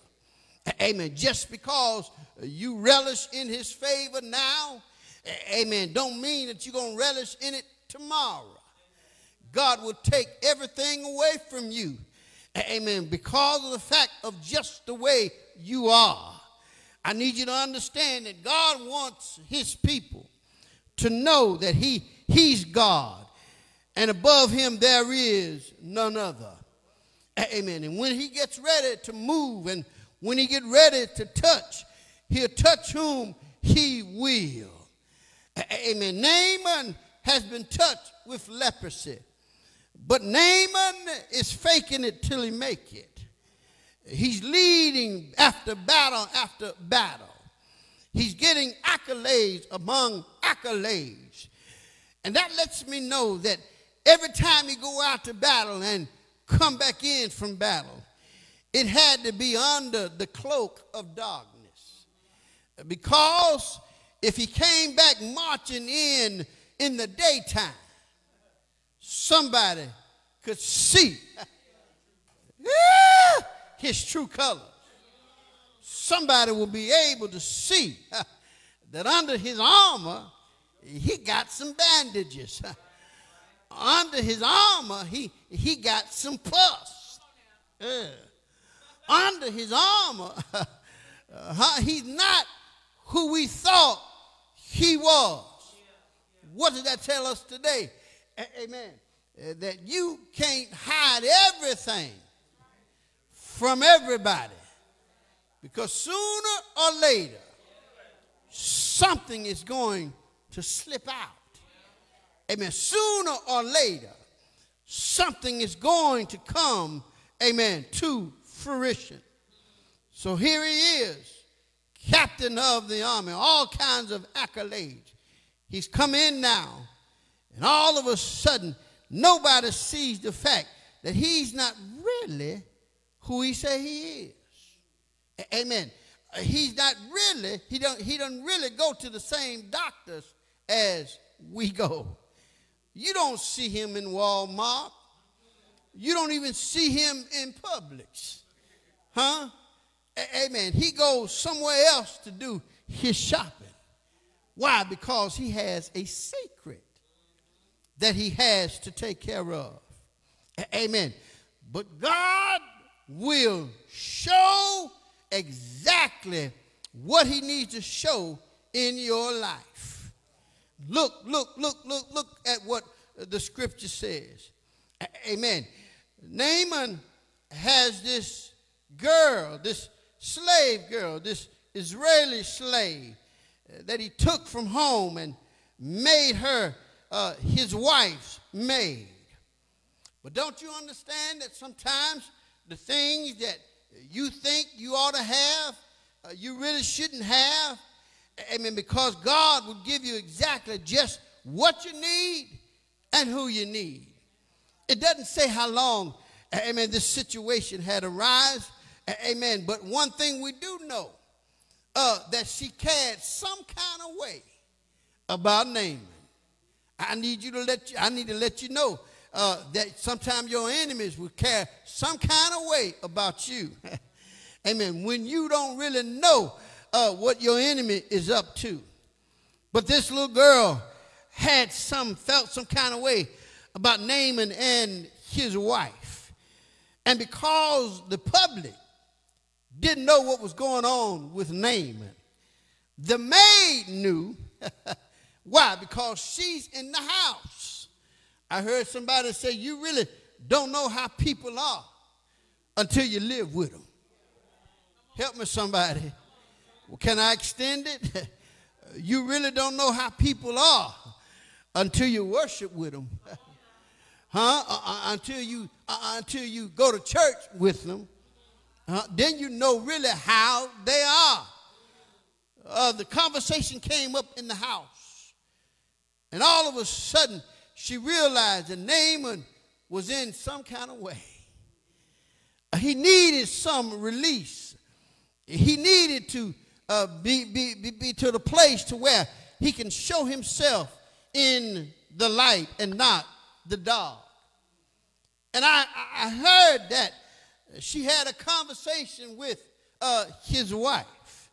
Amen. Just because you relish in his favor now, amen, don't mean that you're going to relish in it tomorrow. God will take everything away from you. Amen. Because of the fact of just the way you are. I need you to understand that God wants his people to know that he, he's God. And above him there is none other. Amen. And when he gets ready to move and when he get ready to touch, he'll touch whom he will. Amen. Naaman has been touched with leprosy. But Naaman is faking it till he make it. He's leading after battle after battle. He's getting accolades among accolades. And that lets me know that every time he go out to battle and come back in from battle, it had to be under the cloak of darkness. Because if he came back marching in in the daytime, somebody could see his true colors. Somebody will be able to see that under his armor, he got some bandages. under his armor, he, he got some pus. Uh, under his armor, uh, he's not who we thought he was. What does that tell us today? A- amen. uh, that you can't hide everything from everybody. Because sooner or later, something is going to slip out. Amen. Sooner or later, something is going to come, amen, to fruition. So here he is, captain of the army, all kinds of accolades. He's come in now, and all of a sudden, nobody sees the fact that he's not really who he say he is. Amen. He's not really, he don't he doesn't really go to the same doctors as we go. You don't see him in Walmart. You don't even see him in Publix. Huh? Amen. He goes somewhere else to do his shopping. Why? Because he has a secret that he has to take care of. Amen. But God will show exactly what he needs to show in your life. Look, look, look, look, look at what the scripture says. Amen. Naaman has this girl, this slave girl, this Israeli slave uh, that he took from home and made her uh, his wife's maid. But don't you understand that sometimes the things that you think you ought to have, uh, you really shouldn't have? Amen. Because God will give you exactly just what you need and who you need. It doesn't say how long, amen, this situation had arisen. Amen. But one thing we do know uh, that she cared some kind of way about Naaman. I need you to let you, I need to let you know uh, that sometimes your enemies will care some kind of way about you. Amen. When you don't really know uh, what your enemy is up to. But this little girl had some, felt some kind of way about Naaman and his wife. And because the public didn't know what was going on with Naaman, the maid knew. Why? Because she's in the house. I heard somebody say, You really don't know how people are until you live with them. Help me, somebody. Well, can I extend it? you really don't know how people are until you worship with them. huh? Uh, uh, until you uh, until you go to church with them. Uh, then you know really how they are. Uh, the conversation came up in the house, and all of a sudden she realized that Naaman was in some kind of way. He needed some release. He needed to uh, be, be, be, be to the place to where he can show himself in the light and not the dark. And I, I heard that she had a conversation with uh, his wife.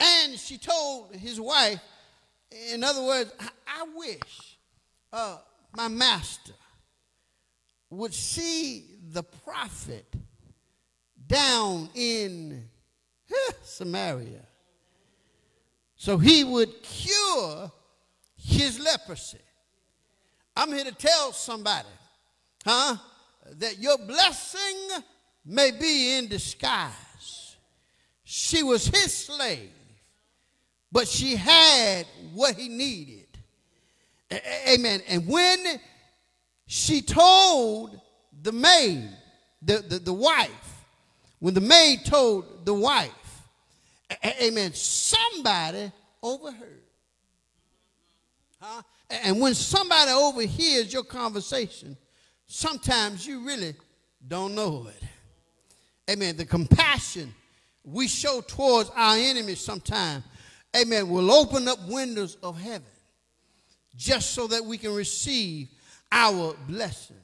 And she told his wife, in other words, I, I wish uh, my master would see the prophet down in Samaria so he would cure his leprosy. I'm here to tell somebody, huh, that your blessing may be in disguise. She was his slave, but she had what he needed. Amen. And when she told the maid, the, the, the wife, when the maid told the wife, amen, somebody overheard. Huh? And when somebody overhears your conversation, sometimes you really don't know it. Amen. The compassion we show towards our enemies sometimes, amen, will open up windows of heaven just so that we can receive our blessing.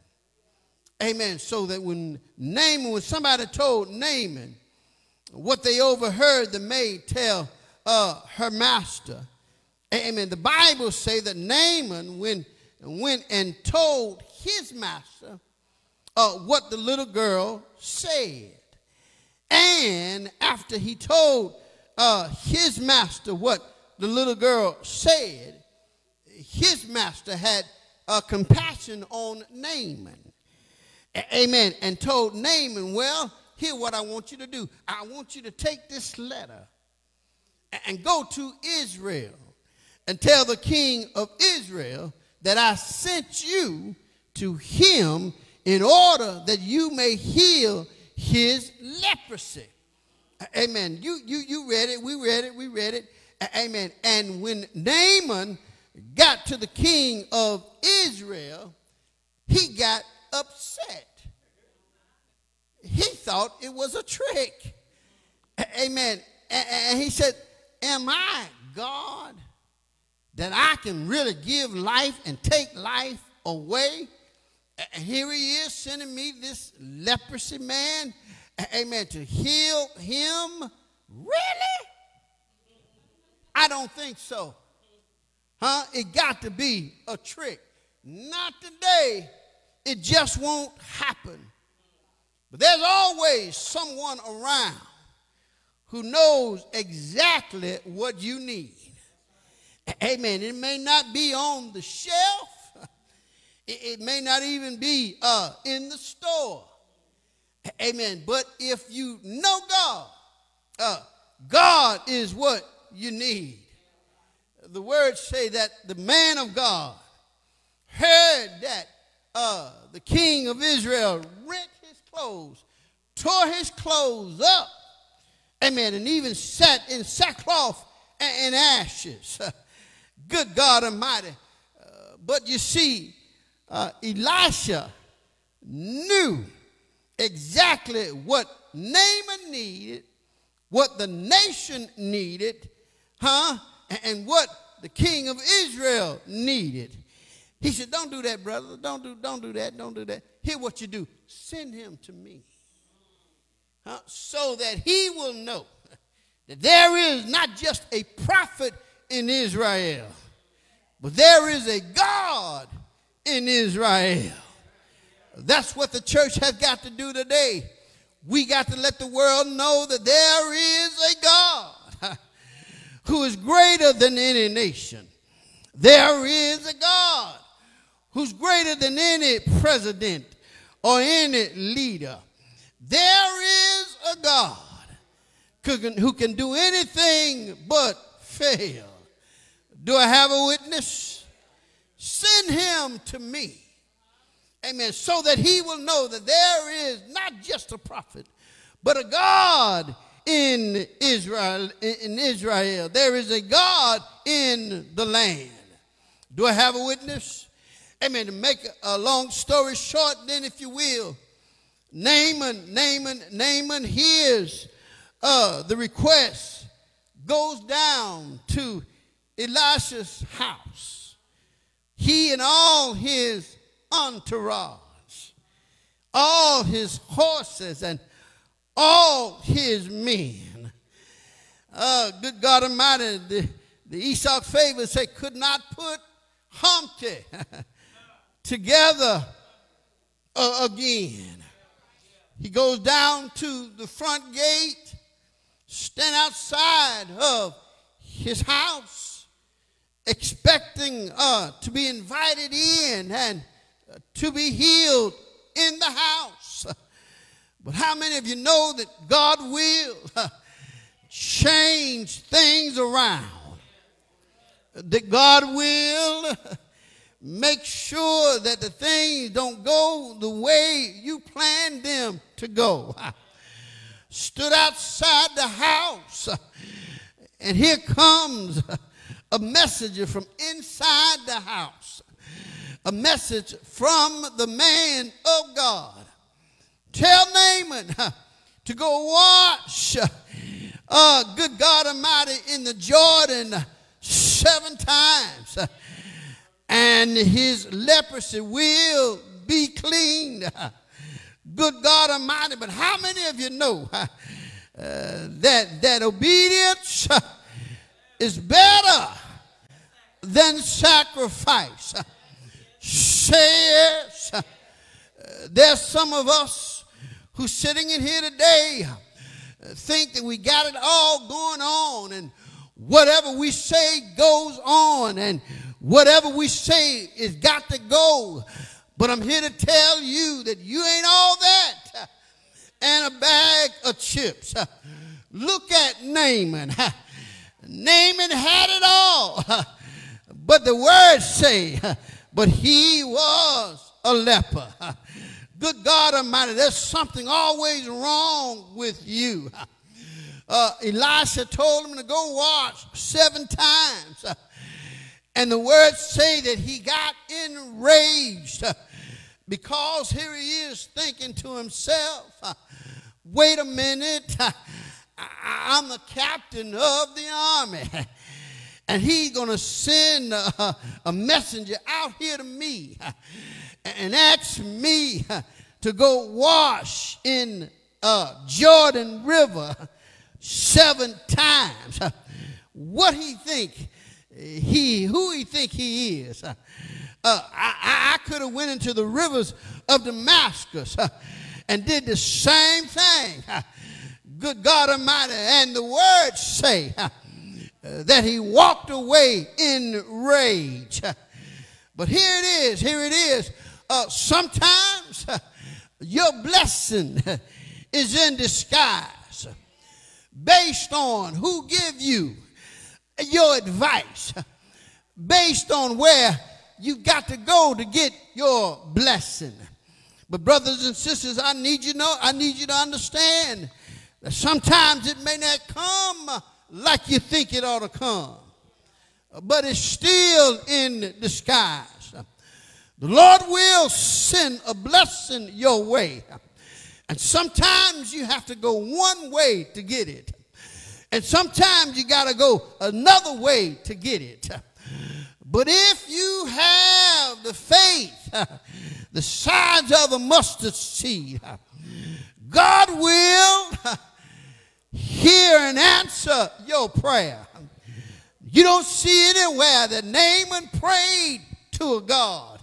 Amen. So that when Naaman, when somebody told Naaman what they overheard the maid tell uh, her master, amen. The Bible say that Naaman went, went and told his master uh, what the little girl said. And after he told uh, his master what the little girl said, his master had uh, compassion on Naaman. A- Amen. And told Naaman, well, here what I want you to do. I want you to take this letter and go to Israel and tell the king of Israel that I sent you to him in order that you may heal his leprosy. Amen. You, you, you read it. We read it. We read it. Amen. And when Naaman got to the king of Israel, he got upset. He thought it was a trick. Amen. And he said, Am I God that I can really give life and take life away? And here he is sending me this leprosy man, amen, to heal him. Really? I don't think so. Huh? It got to be a trick. Not today. It just won't happen. But there's always someone around who knows exactly what you need. Amen. It may not be on the shelf. It, may not even be uh, in the store. Amen. But if you know God, uh, God is what you need. The words say that the man of God heard that uh, the king of Israel rent his clothes, tore his clothes up, amen, and even sat in sackcloth and, ashes. Good God Almighty. Uh, but you see, uh, Elisha knew exactly what Naaman needed, what the nation needed, huh? And, what the king of Israel needed. He said, Don't do that, brother. Don't do, don't do that. Don't do that. Hear what you do. Send him to me. Huh? So that he will know that there is not just a prophet in Israel, but there is a God in Israel. That's what the church has got to do today. We got to let the world know that there is a God who is greater than any nation. There is a God who's greater than any president or any leader. There is a God who can, do anything but fail. Do I have a witness? Send him to me. Amen. So that he will know that there is not just a prophet, but a God in Israel. In Israel, there is a God in the land. Do I have a witness? Amen. To make a long story short, then, if you will, Naaman, Naaman, Naaman hears uh, the request, goes down to Elisha's house. He and all his entourage, all his horses, and all his men. Uh, good God Almighty, the, the Esau favor say could not put Humpty together uh, again. He goes down to the front gate, stand outside of his house, expecting uh, to be invited in and uh, to be healed in the house. But how many of you know that God will change things around? That God will make sure that the things don't go the way you planned them to go. Stood outside the house, and here comes a messenger from inside the house, a message from the man of God. Tell Naaman to go wash, uh, good God Almighty, in the Jordan seven times and his leprosy will be cleaned. Good God Almighty, but how many of you know uh, that, that obedience is better than sacrifice? Say yes. Uh, there's some of us who's sitting in here today uh, think that we got it all going on and whatever we say goes on, and whatever we say is got to go. But I'm here to tell you that you ain't all that and a bag of chips. Look at Naaman. Naaman had it all. But the words say, but he was a leper. Good God Almighty, there's something always wrong with you. Uh, Elisha told him to go wash seven times. And the words say that he got enraged because here he is thinking to himself, wait a minute, I'm the captain of the army. And he's going to send a, a, messenger out here to me and asked me to go wash in uh, Jordan River seven times. What he think he who he think he is? Uh, I, I could have went into the rivers of Damascus and did the same thing. Good God Almighty, and the words say that he walked away in rage. But here it is, here it is. Uh, sometimes uh, your blessing is in disguise based on who give you your advice, based on where you've got to go to get your blessing. But brothers and sisters, I need you know, I need you to understand that sometimes it may not come like you think it ought to come, but it's still in disguise. The Lord will send a blessing your way. And sometimes you have to go one way to get it. And sometimes you got to go another way to get it. But if you have the faith, the size of a mustard seed, God will hear and answer your prayer. You don't see anywhere that Naaman prayed to a God.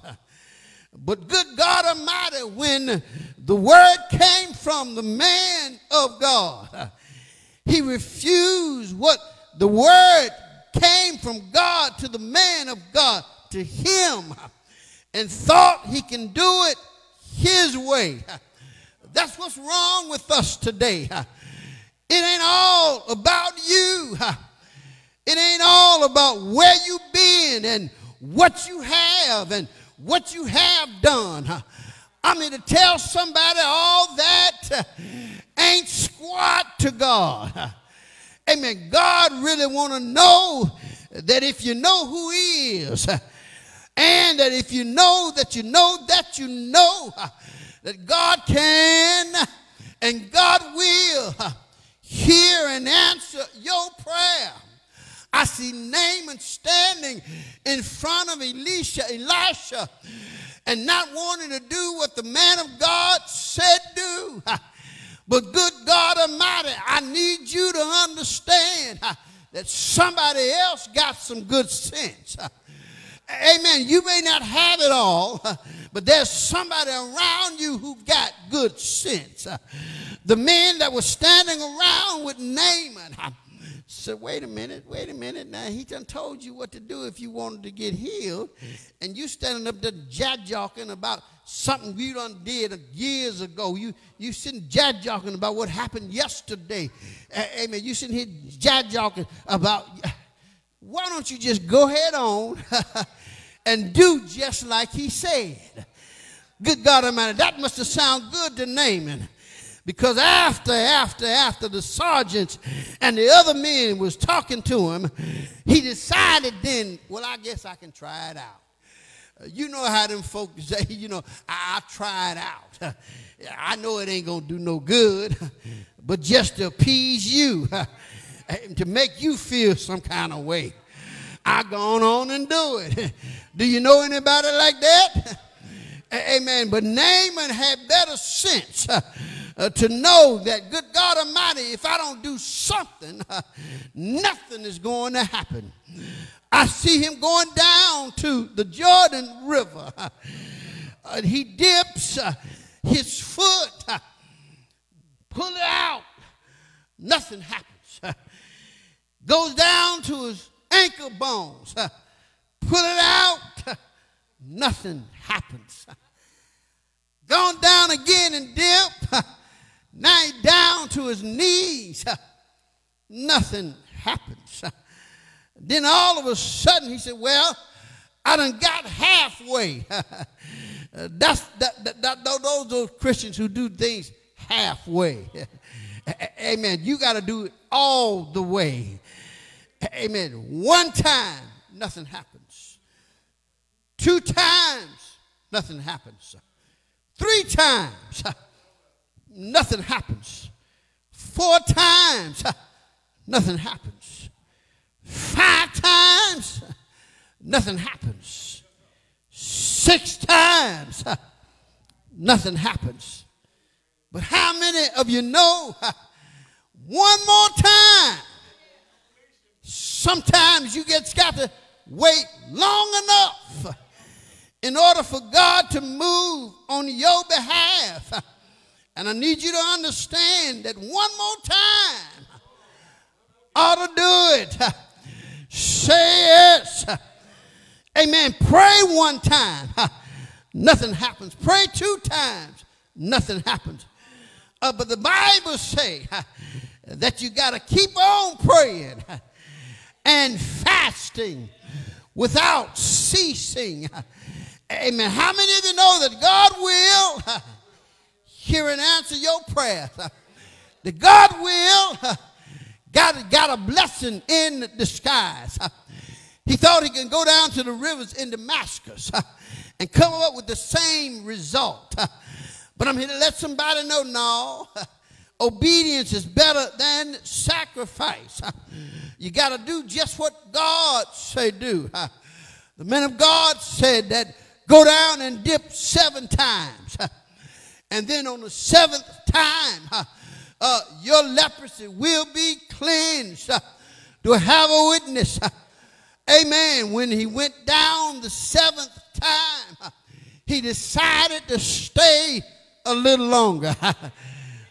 But good God Almighty, when the word came from the man of God, he refused what the word came from God to the man of God, to him, and thought he can do it his way. That's what's wrong with us today. It ain't all about you. It ain't all about where you've been and what you have and what you have done. I'm here to tell somebody all that ain't squat to God. Amen. God really want to know that if you know who he is and that if you know that you know that you know that God can and God will hear and answer your prayer. I see Naaman standing in front of Elisha, Elisha, and not wanting to do what the man of God said do. But good God Almighty, I need you to understand that somebody else got some good sense. Amen. You may not have it all, but there's somebody around you who got good sense. The men that were standing around with Naaman said, wait a minute, wait a minute. Now, he done told you what to do if you wanted to get healed. And you standing up there jadjocking about something you done did years ago. You, you sitting jadjocking about what happened yesterday. Amen. You sitting here jadjocking about, why don't you just go ahead on and do just like he said? Good God Almighty, that must have sounded good to Naaman. Because after, after, after the sergeants and the other men was talking to him, he decided then, well, I guess I can try it out. Uh, you know how them folks say, you know, I, try it out. I know it ain't to do no good, but just to appease you, to make you feel some kind of way. I gone on and do it. Do you know anybody like that? Amen. But Naaman had better sense uh, to know that, good God Almighty, if I don't do something, uh, nothing is going to happen. I see him going down to the Jordan River. Uh, he dips uh, his foot, uh, pull it out, nothing happens. goes down to his ankle bones, pull it out, nothing happens. Gone down again and dip, he's down to his knees, nothing happens. Then all of a sudden he said, Well, I done got halfway. That's that, that, that, those, those Christians who do things halfway. Amen. You got to do it all the way. Amen. One time, nothing happens. Two times, nothing happens. Three times, nothing happens. Four times, nothing happens. Five times, nothing happens. Six times, nothing happens. But how many of you know one more time? Sometimes you get got to wait long enough in order for God to move on your behalf. And I need you to understand that one more time ought to do it. Say yes. Amen. Pray one time. Nothing happens. Pray two times. Nothing happens. Uh, but the Bible say that you got to keep on praying and fasting without ceasing. Amen. How many of you know that God will hear and answer your prayers? The God will got, got a blessing in disguise. He thought he could go down to the rivers in Damascus and come up with the same result. But I'm here to let somebody know no, obedience is better than sacrifice. You got to do just what God say do. The men of God said that go down and dip seven times. And then on the seventh time, uh, your leprosy will be cleansed. To have a witness. Amen. When he went down the seventh time, he decided to stay a little longer.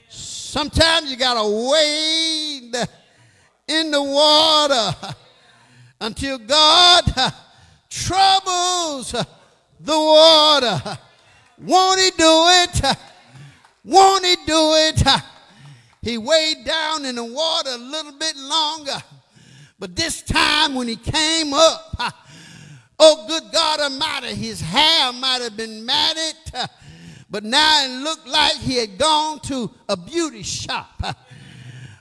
Sometimes you got to wade in the water until God troubles the water. Won't he do it? Won't he do it? He weighed down in the water a little bit longer. But this time when he came up, oh good God Almighty, his hair might have been matted but now it looked like he had gone to a beauty shop.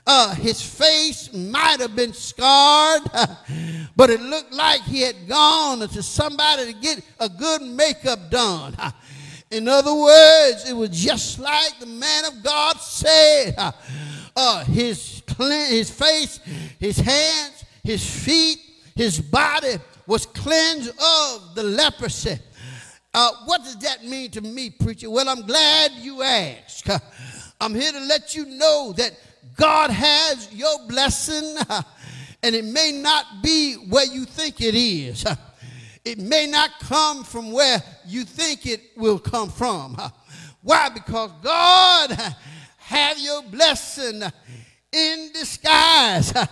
Uh, his face might have been scarred, but it looked like he had gone to somebody to get a good makeup done. In other words, it was just like the man of God said. Uh, his, his face, his hands, his feet, his body was cleansed of the leprosy. Uh, what does that mean to me, preacher? Well, I'm glad you asked. I'm here to let you know that God has your blessing, and it may not be where you think it is. It may not come from where you think it will come from. Why? Because God have your blessing in disguise.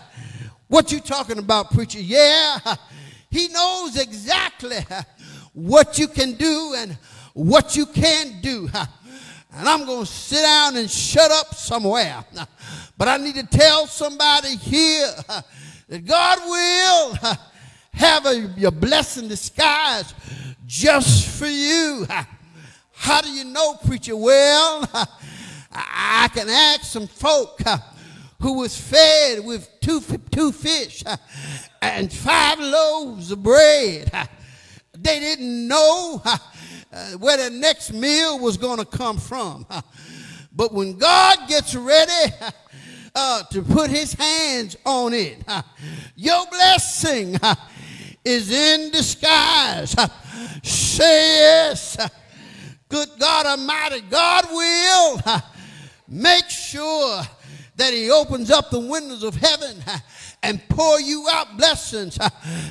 What you talking about, preacher? Yeah, he knows exactly what you can do and what you can't do. And I'm going to sit down and shut up somewhere. But I need to tell somebody here that God will have a, your blessing disguise just for you. How do you know, preacher? Well, I can ask some folk who was fed with two, two fish and five loaves of bread they didn't know where the next meal was going to come from. But when God gets ready uh, to put his hands on it, your blessing is in disguise. Say yes. Good God Almighty, God will make sure that he opens up the windows of heaven and pour you out blessings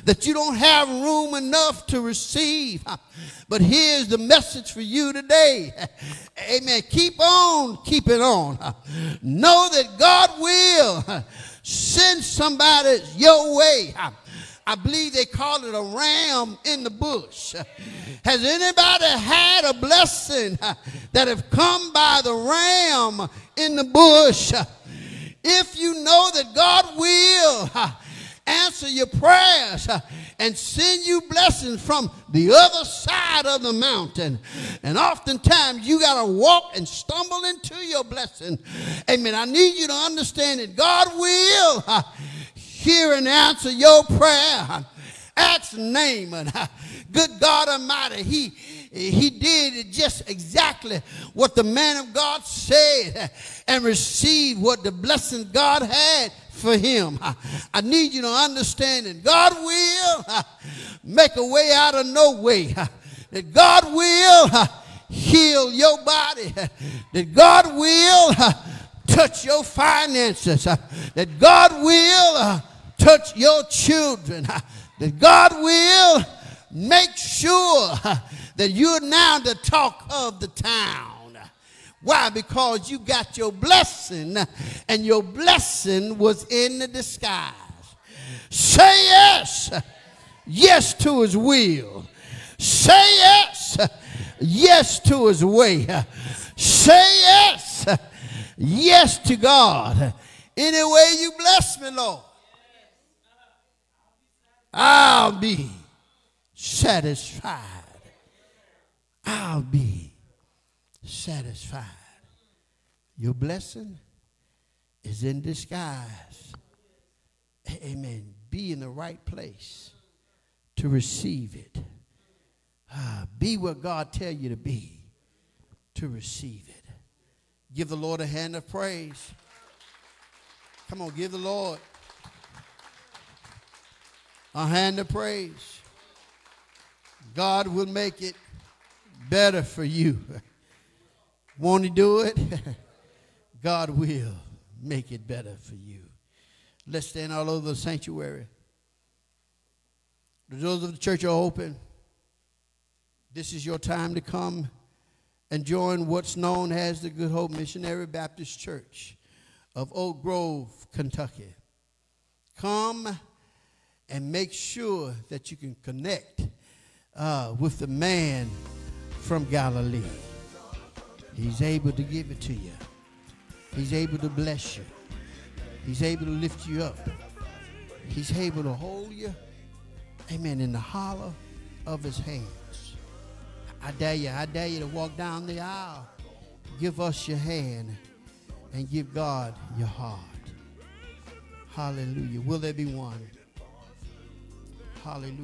that you don't have room enough to receive. But here's the message for you today. Amen. Keep on keeping on. Know that God will send somebody your way. I believe they call it a ram in the bush. Has anybody had a blessing that have come by the ram in the bush? If you know that God will answer your prayers and send you blessings from the other side of the mountain. And oftentimes you got to walk and stumble into your blessing. Amen. I need you to understand that God will hear and answer your prayer. That's Naaman. Good God Almighty, he, he did just exactly what the man of God said and received what the blessing God had for him. I need you to understand that God will make a way out of no way. That God will heal your body. That God will touch your finances. Uh, that God will uh, touch your children, uh, that God will make sure that you're now the talk of the town. Why? Because you got your blessing, and your blessing was in the disguise. Say yes, yes to his will. Say yes, yes to his way. Say yes, yes to God. Any way you bless me, Lord. I'll be satisfied. I'll be satisfied. Your blessing is in disguise. Amen. Be in the right place to receive it. Ah, be where God tell you to be to receive it. Give the Lord a hand of praise. Come on, give the Lord a hand of praise. God will make it better for you. Won't He do it? God will make it better for you. Let's stand all over the sanctuary. The doors of the church are open. This is your time to come and join what's known as the Good Hope Missionary Baptist Church of Oak Grove, Kentucky. Come and make sure that you can connect uh, with the man from Galilee. He's able to give it to you. He's able to bless you. He's able to lift you up. He's able to hold you, amen, in the hollow of his hands. I dare you, I dare you to walk down the aisle. Give us your hand and give God your heart. Hallelujah. Will there be one? Hallelujah.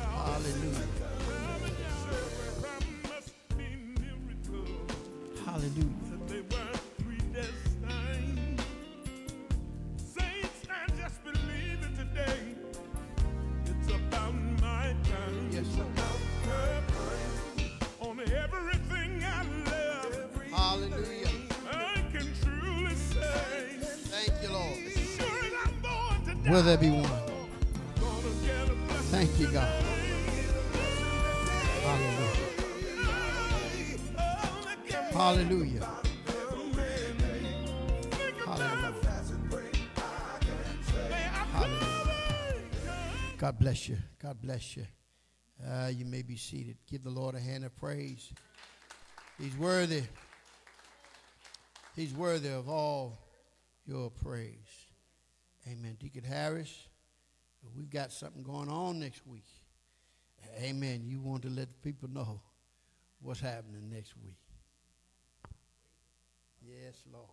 Hallelujah. Hallelujah. Will there be one? Thank you, God. Hallelujah. Hallelujah. Hallelujah. Hallelujah. God bless you. God bless you. Uh, you may be seated. Give the Lord a hand of praise. He's worthy. He's worthy of all your praise. Amen. Deacon Harris, we've got something going on next week. Amen. You want to let the people know what's happening next week. Yes, Lord.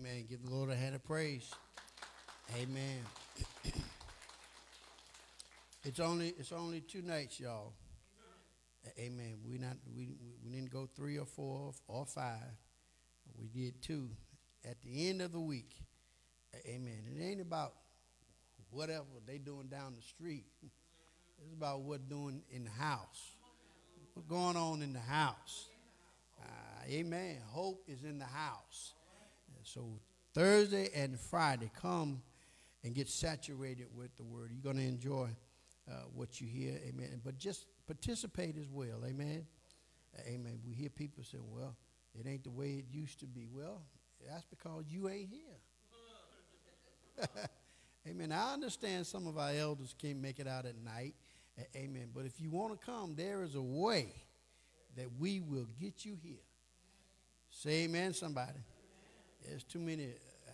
Amen. Give the Lord a hand of praise. Amen. it's only it's only two nights, y'all. Amen. We not we we didn't go three or four or five. We did two at the end of the week. Amen. It ain't about whatever they doing down the street. It's about what doing in the house. What's going on in the house? Uh, amen. Hope is in the house. So Thursday and Friday, come and get saturated with the word. You're going to enjoy uh, what you hear. Amen. But just participate as well. Amen. Amen. We hear people say, well, it ain't the way it used to be. Well, that's because you ain't here. Amen. I understand some of our elders can't make it out at night. Amen. But if you want to come, there is a way that we will get you here. Say amen, somebody. There's too many,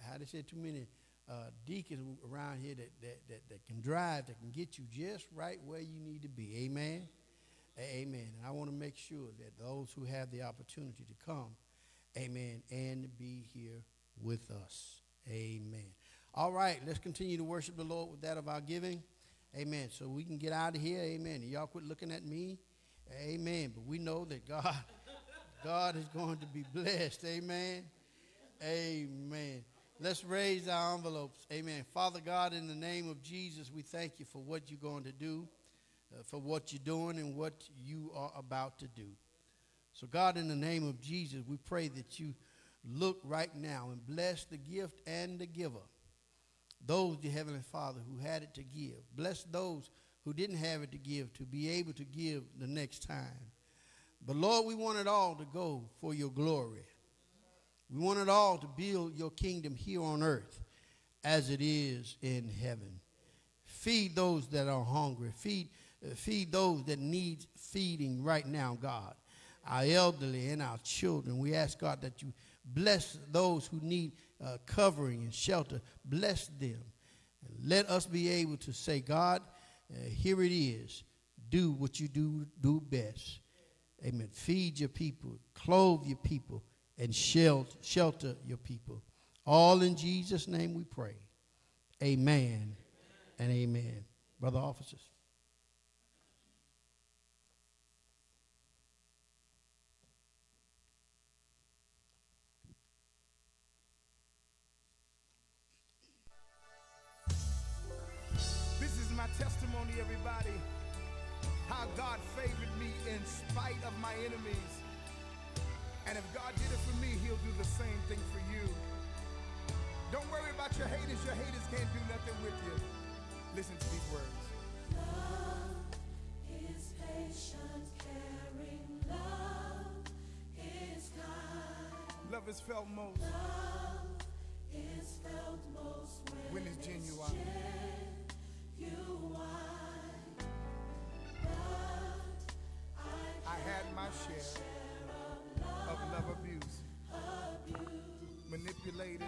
how they say, too many uh, deacons around here that, that, that, that can drive, that can get you just right where you need to be. Amen. Amen. And I want to make sure that those who have the opportunity to come, amen, and be here with us. Amen. All right, let's continue to worship the Lord with that of our giving. Amen. So we can get out of here. Amen. Y'all quit looking at me. Amen. But we know that God, God is going to be blessed. Amen. Amen. Let's raise our envelopes. Amen. Father God, in the name of Jesus, we thank you for what you're going to do, uh, for what you're doing, and what you are about to do. So, God, in the name of Jesus, we pray that you look right now and bless the gift and the giver. Those, dear Heavenly Father, who had it to give. Bless those who didn't have it to give to be able to give the next time. But Lord, we want it all to go for your glory. We want it all to build your kingdom here on earth as it is in heaven. Feed those that are hungry. Feed, uh, feed those that need feeding right now, God. Our elderly and our children. We ask, God, that you bless those who need uh, covering and shelter. Bless them. And let us be able to say, God, uh, here it is. Do what you do, do best. Amen. Feed your people, clothe your people, and shelter, shelter your people. All in Jesus' name we pray. Amen and amen. Brother officers. This is my testimony, everybody. How God favored me in spite of my enemies. And if God did it for me, he'll do the same thing for you. Don't worry about your haters. Your haters can't do nothing with you. Listen to these words. Love is patient, caring, love is kind, Love is felt most Love is felt most when it's genuine. genuine. I had my share manipulated,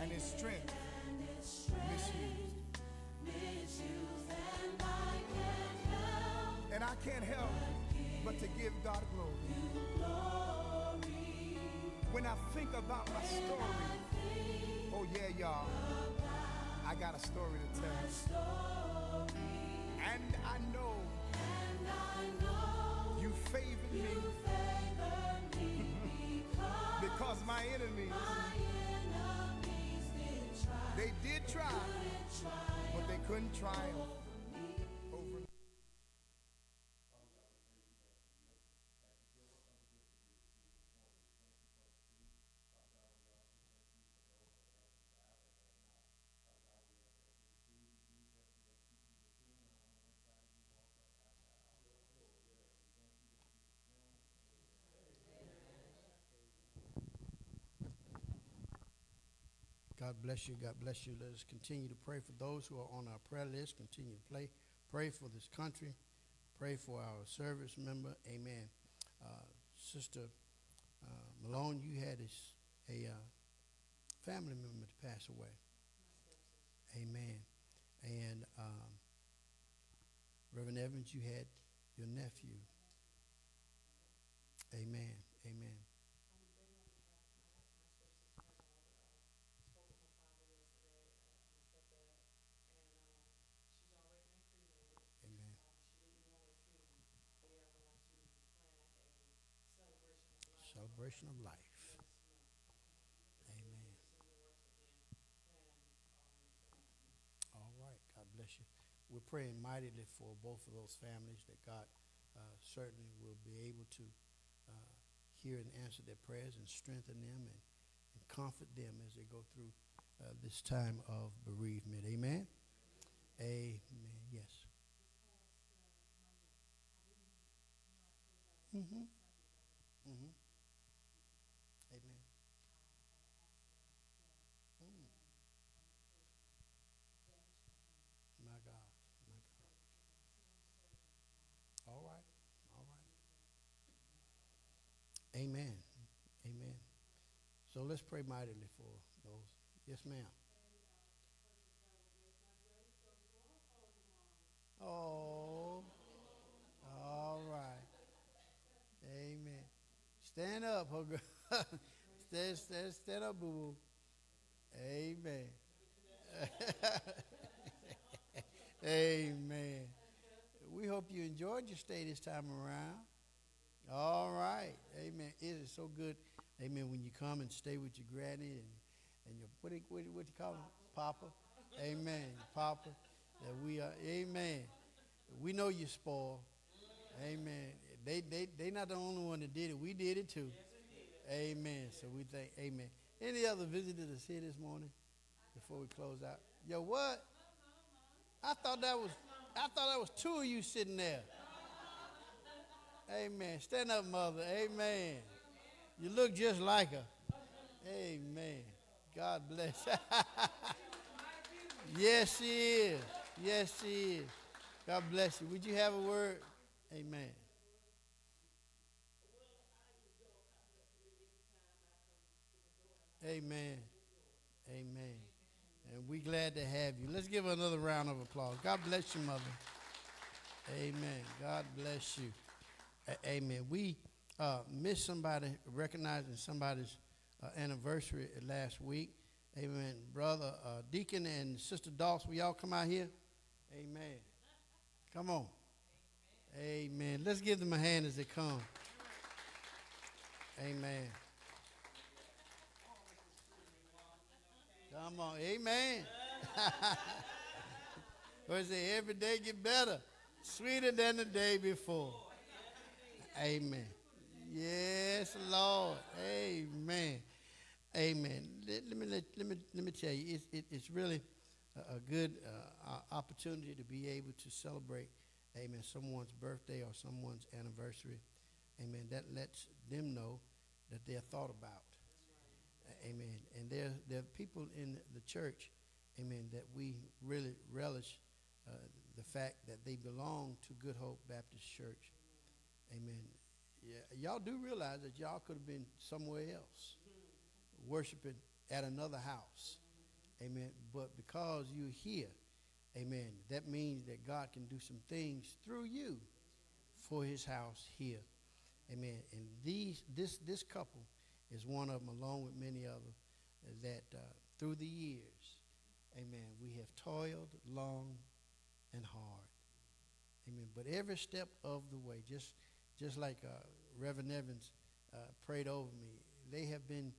and his strength and its misused. And I can't help but to give God glory. When I think about my story, oh yeah, y'all, I got a story to tell. And I know and I know you favored me because my enemies, they did try, but they couldn't triumph over me. God bless you. God bless you. Let us continue to pray for those who are on our prayer list. Continue to pray. Pray for this country. Pray for our service member. Amen. Uh, Sister uh, Malone, you had a uh, family member to pass away. Amen. And um, Reverend Evans, you had your nephew. Amen. Amen. Of life. Amen. All right. God bless you. We're praying mightily for both of those families that God uh, certainly will be able to uh, hear and answer their prayers and strengthen them and, and comfort them as they go through uh, this time of bereavement. Amen. Amen. Yes. Mm-hmm. Mm-hmm. Amen. Mm. My God. My God. All right. All right. Amen. Amen. Let's pray mightily for those. Yes, ma'am. Oh. All right. Amen. Stand up, oh stand, stand, stand up, boo boo. Amen. Amen. We hope you enjoyed your stay this time around. All right. Amen. It is so good. Amen. When you come and stay with your granny and, and your, what do, you- what, do- what do you call him? Papa. Amen. Papa. That we are, amen. We know you're spoiled. Amen. They, they, they not the only one that did it. We did it too. Amen. So we thank, amen. Any other visitors that's here this morning before we close out? Yo, what? I thought that was, I thought that was two of you sitting there. Amen. Stand up, mother. Amen. You look just like her. Amen. God bless. yes, she is. Yes, she is. God bless you. Would you have a word? Amen. Amen. Amen. And we're glad to have you. Let's give her another round of applause. God bless you, mother. Amen. God bless you. A- amen. We uh, missed somebody, recognizing somebody's uh, anniversary last week. Amen. Brother uh, Deacon and Sister Dawes, will y'all come out here? Amen. Come on. Amen. Let's give them a hand as they come. Amen. Come on. Amen. Is it? Every day get better, sweeter than the day before. Amen. Yes, Lord. Amen. Amen. Let, let me let, let me let me tell you, it's it, it's really a, a good uh, opportunity to be able to celebrate, Amen, someone's birthday or someone's anniversary. Amen. That lets them know that they're thought about. Amen. And there there are people in the church, Amen, that we really relish uh, the fact that they belong to Good Hope Baptist Church. Amen. Yeah, y'all do realize that y'all could have been somewhere else, worshiping at another house. Amen. But because you're here, amen, that means that God can do some things through you for his house here. Amen. And these this this couple is one of them, along with many others, that uh, through the years, amen, we have toiled long and hard. Amen. But every step of the way, just just like uh, Reverend Evans uh, prayed over me, they have been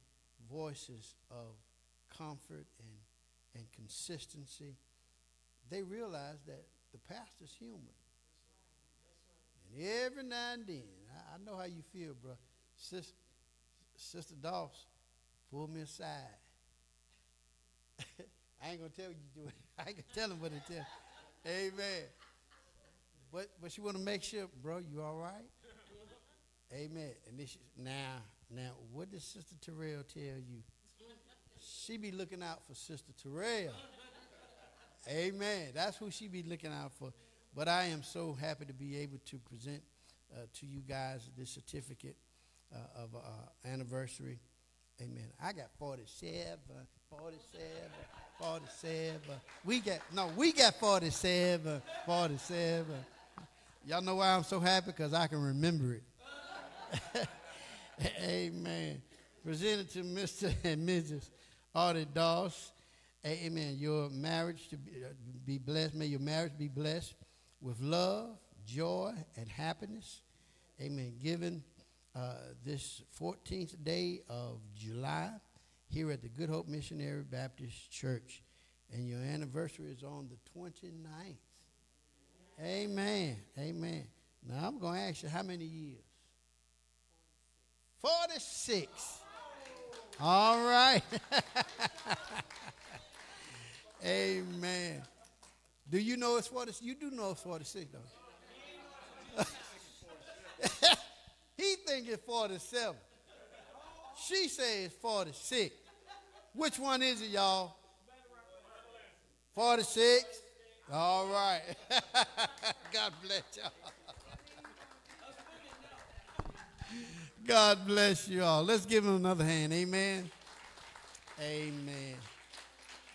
voices of comfort and and consistency. They realize that the pastor's human. And every now and then, I, I know how you feel, bro. Sis, Sister Dawes, pull me aside. I ain't gonna tell you do it. I ain't gonna tell him what to tell. Amen. But but she wanna make sure, bro, you all right? Amen. And this now now what did Sister Terrell tell you? She be looking out for Sister Terrell. Amen. That's who she be looking out for. But I am so happy to be able to present uh, to you guys this certificate uh, of uh, anniversary. Amen. I got 47, 47, 47. We got, no, we got 47, 47. Y'all know why I'm so happy? Because I can remember it. Amen. Presented to Mr. and Mrs. Artie Doss. Amen. Your marriage to be, uh, be blessed. May your marriage be blessed with love, joy, and happiness. Amen. Given uh, this 14th day of July here at the Good Hope Missionary Baptist Church. And your anniversary is on the 29th. Amen. Amen. Now I'm going to ask you how many years? 46. All right. Amen. Do you know it's 46? You do know it's 46, though. he think it's 47. She says 46. Which one is it, y'all? 46? All right. God bless y'all. God bless you all. Let's give him another hand. Amen. Amen.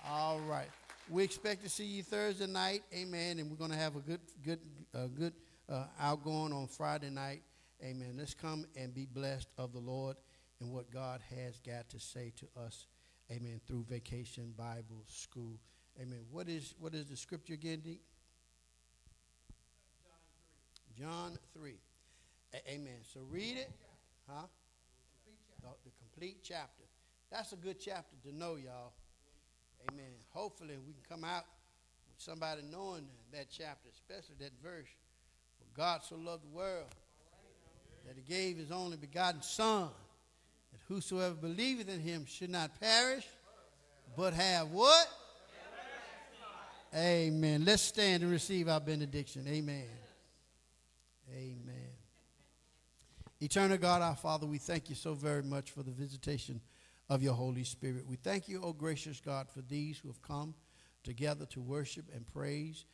All right. We expect to see you Thursday night. Amen. And we're going to have a good, good, uh, good uh, outgoing on Friday night. Amen. Let's come and be blessed of the Lord and what God has got to say to us. Amen. Through Vacation Bible School. Amen. What is what is the scripture again, Deke? John 3. A- amen. So read it. Huh? The, the complete chapter. That's a good chapter to know, y'all. Amen. Hopefully we can come out with somebody knowing that chapter, especially that verse. For God so loved the world that he gave his only begotten Son, that whosoever believeth in him should not perish, but have what? Amen. Let's stand and receive our benediction. Amen. Amen. Eternal God, our Father, we thank you so very much for the visitation of your Holy Spirit. We thank you, O gracious God, for these who have come together to worship and praise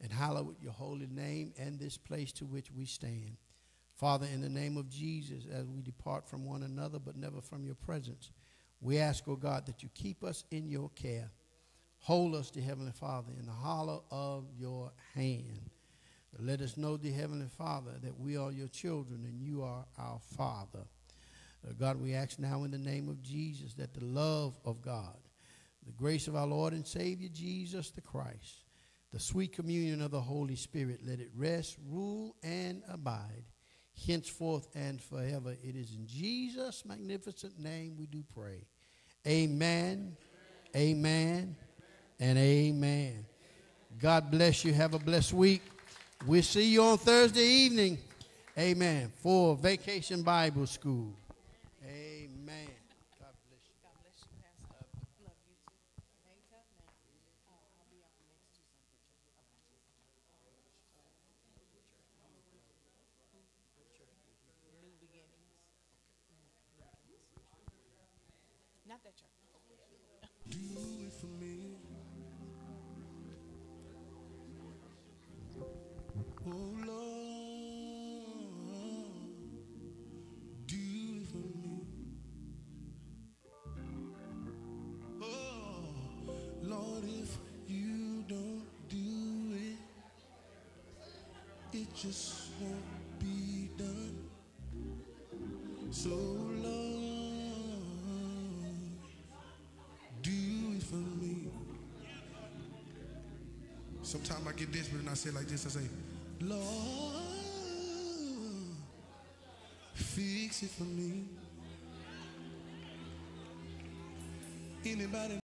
and hallow your holy name and this place to which we stand. Father, in the name of Jesus, as we depart from one another, but never from your presence, we ask, O God, that you keep us in your care. Hold us, dear Heavenly Father, in the hollow of your hand. Let us know, dear Heavenly Father, that we are your children and you are our Father. Uh, God, we ask now in the name of Jesus that the love of God, the grace of our Lord and Savior Jesus the Christ, the sweet communion of the Holy Spirit, let it rest, rule, and abide henceforth and forever. It is in Jesus' magnificent name we do pray. Amen, amen, and amen. God bless you. Have a blessed week. We'll see you on Thursday evening. Amen. For Vacation Bible School. Get desperate and I say like this, I say, Lord, fix it for me. Anybody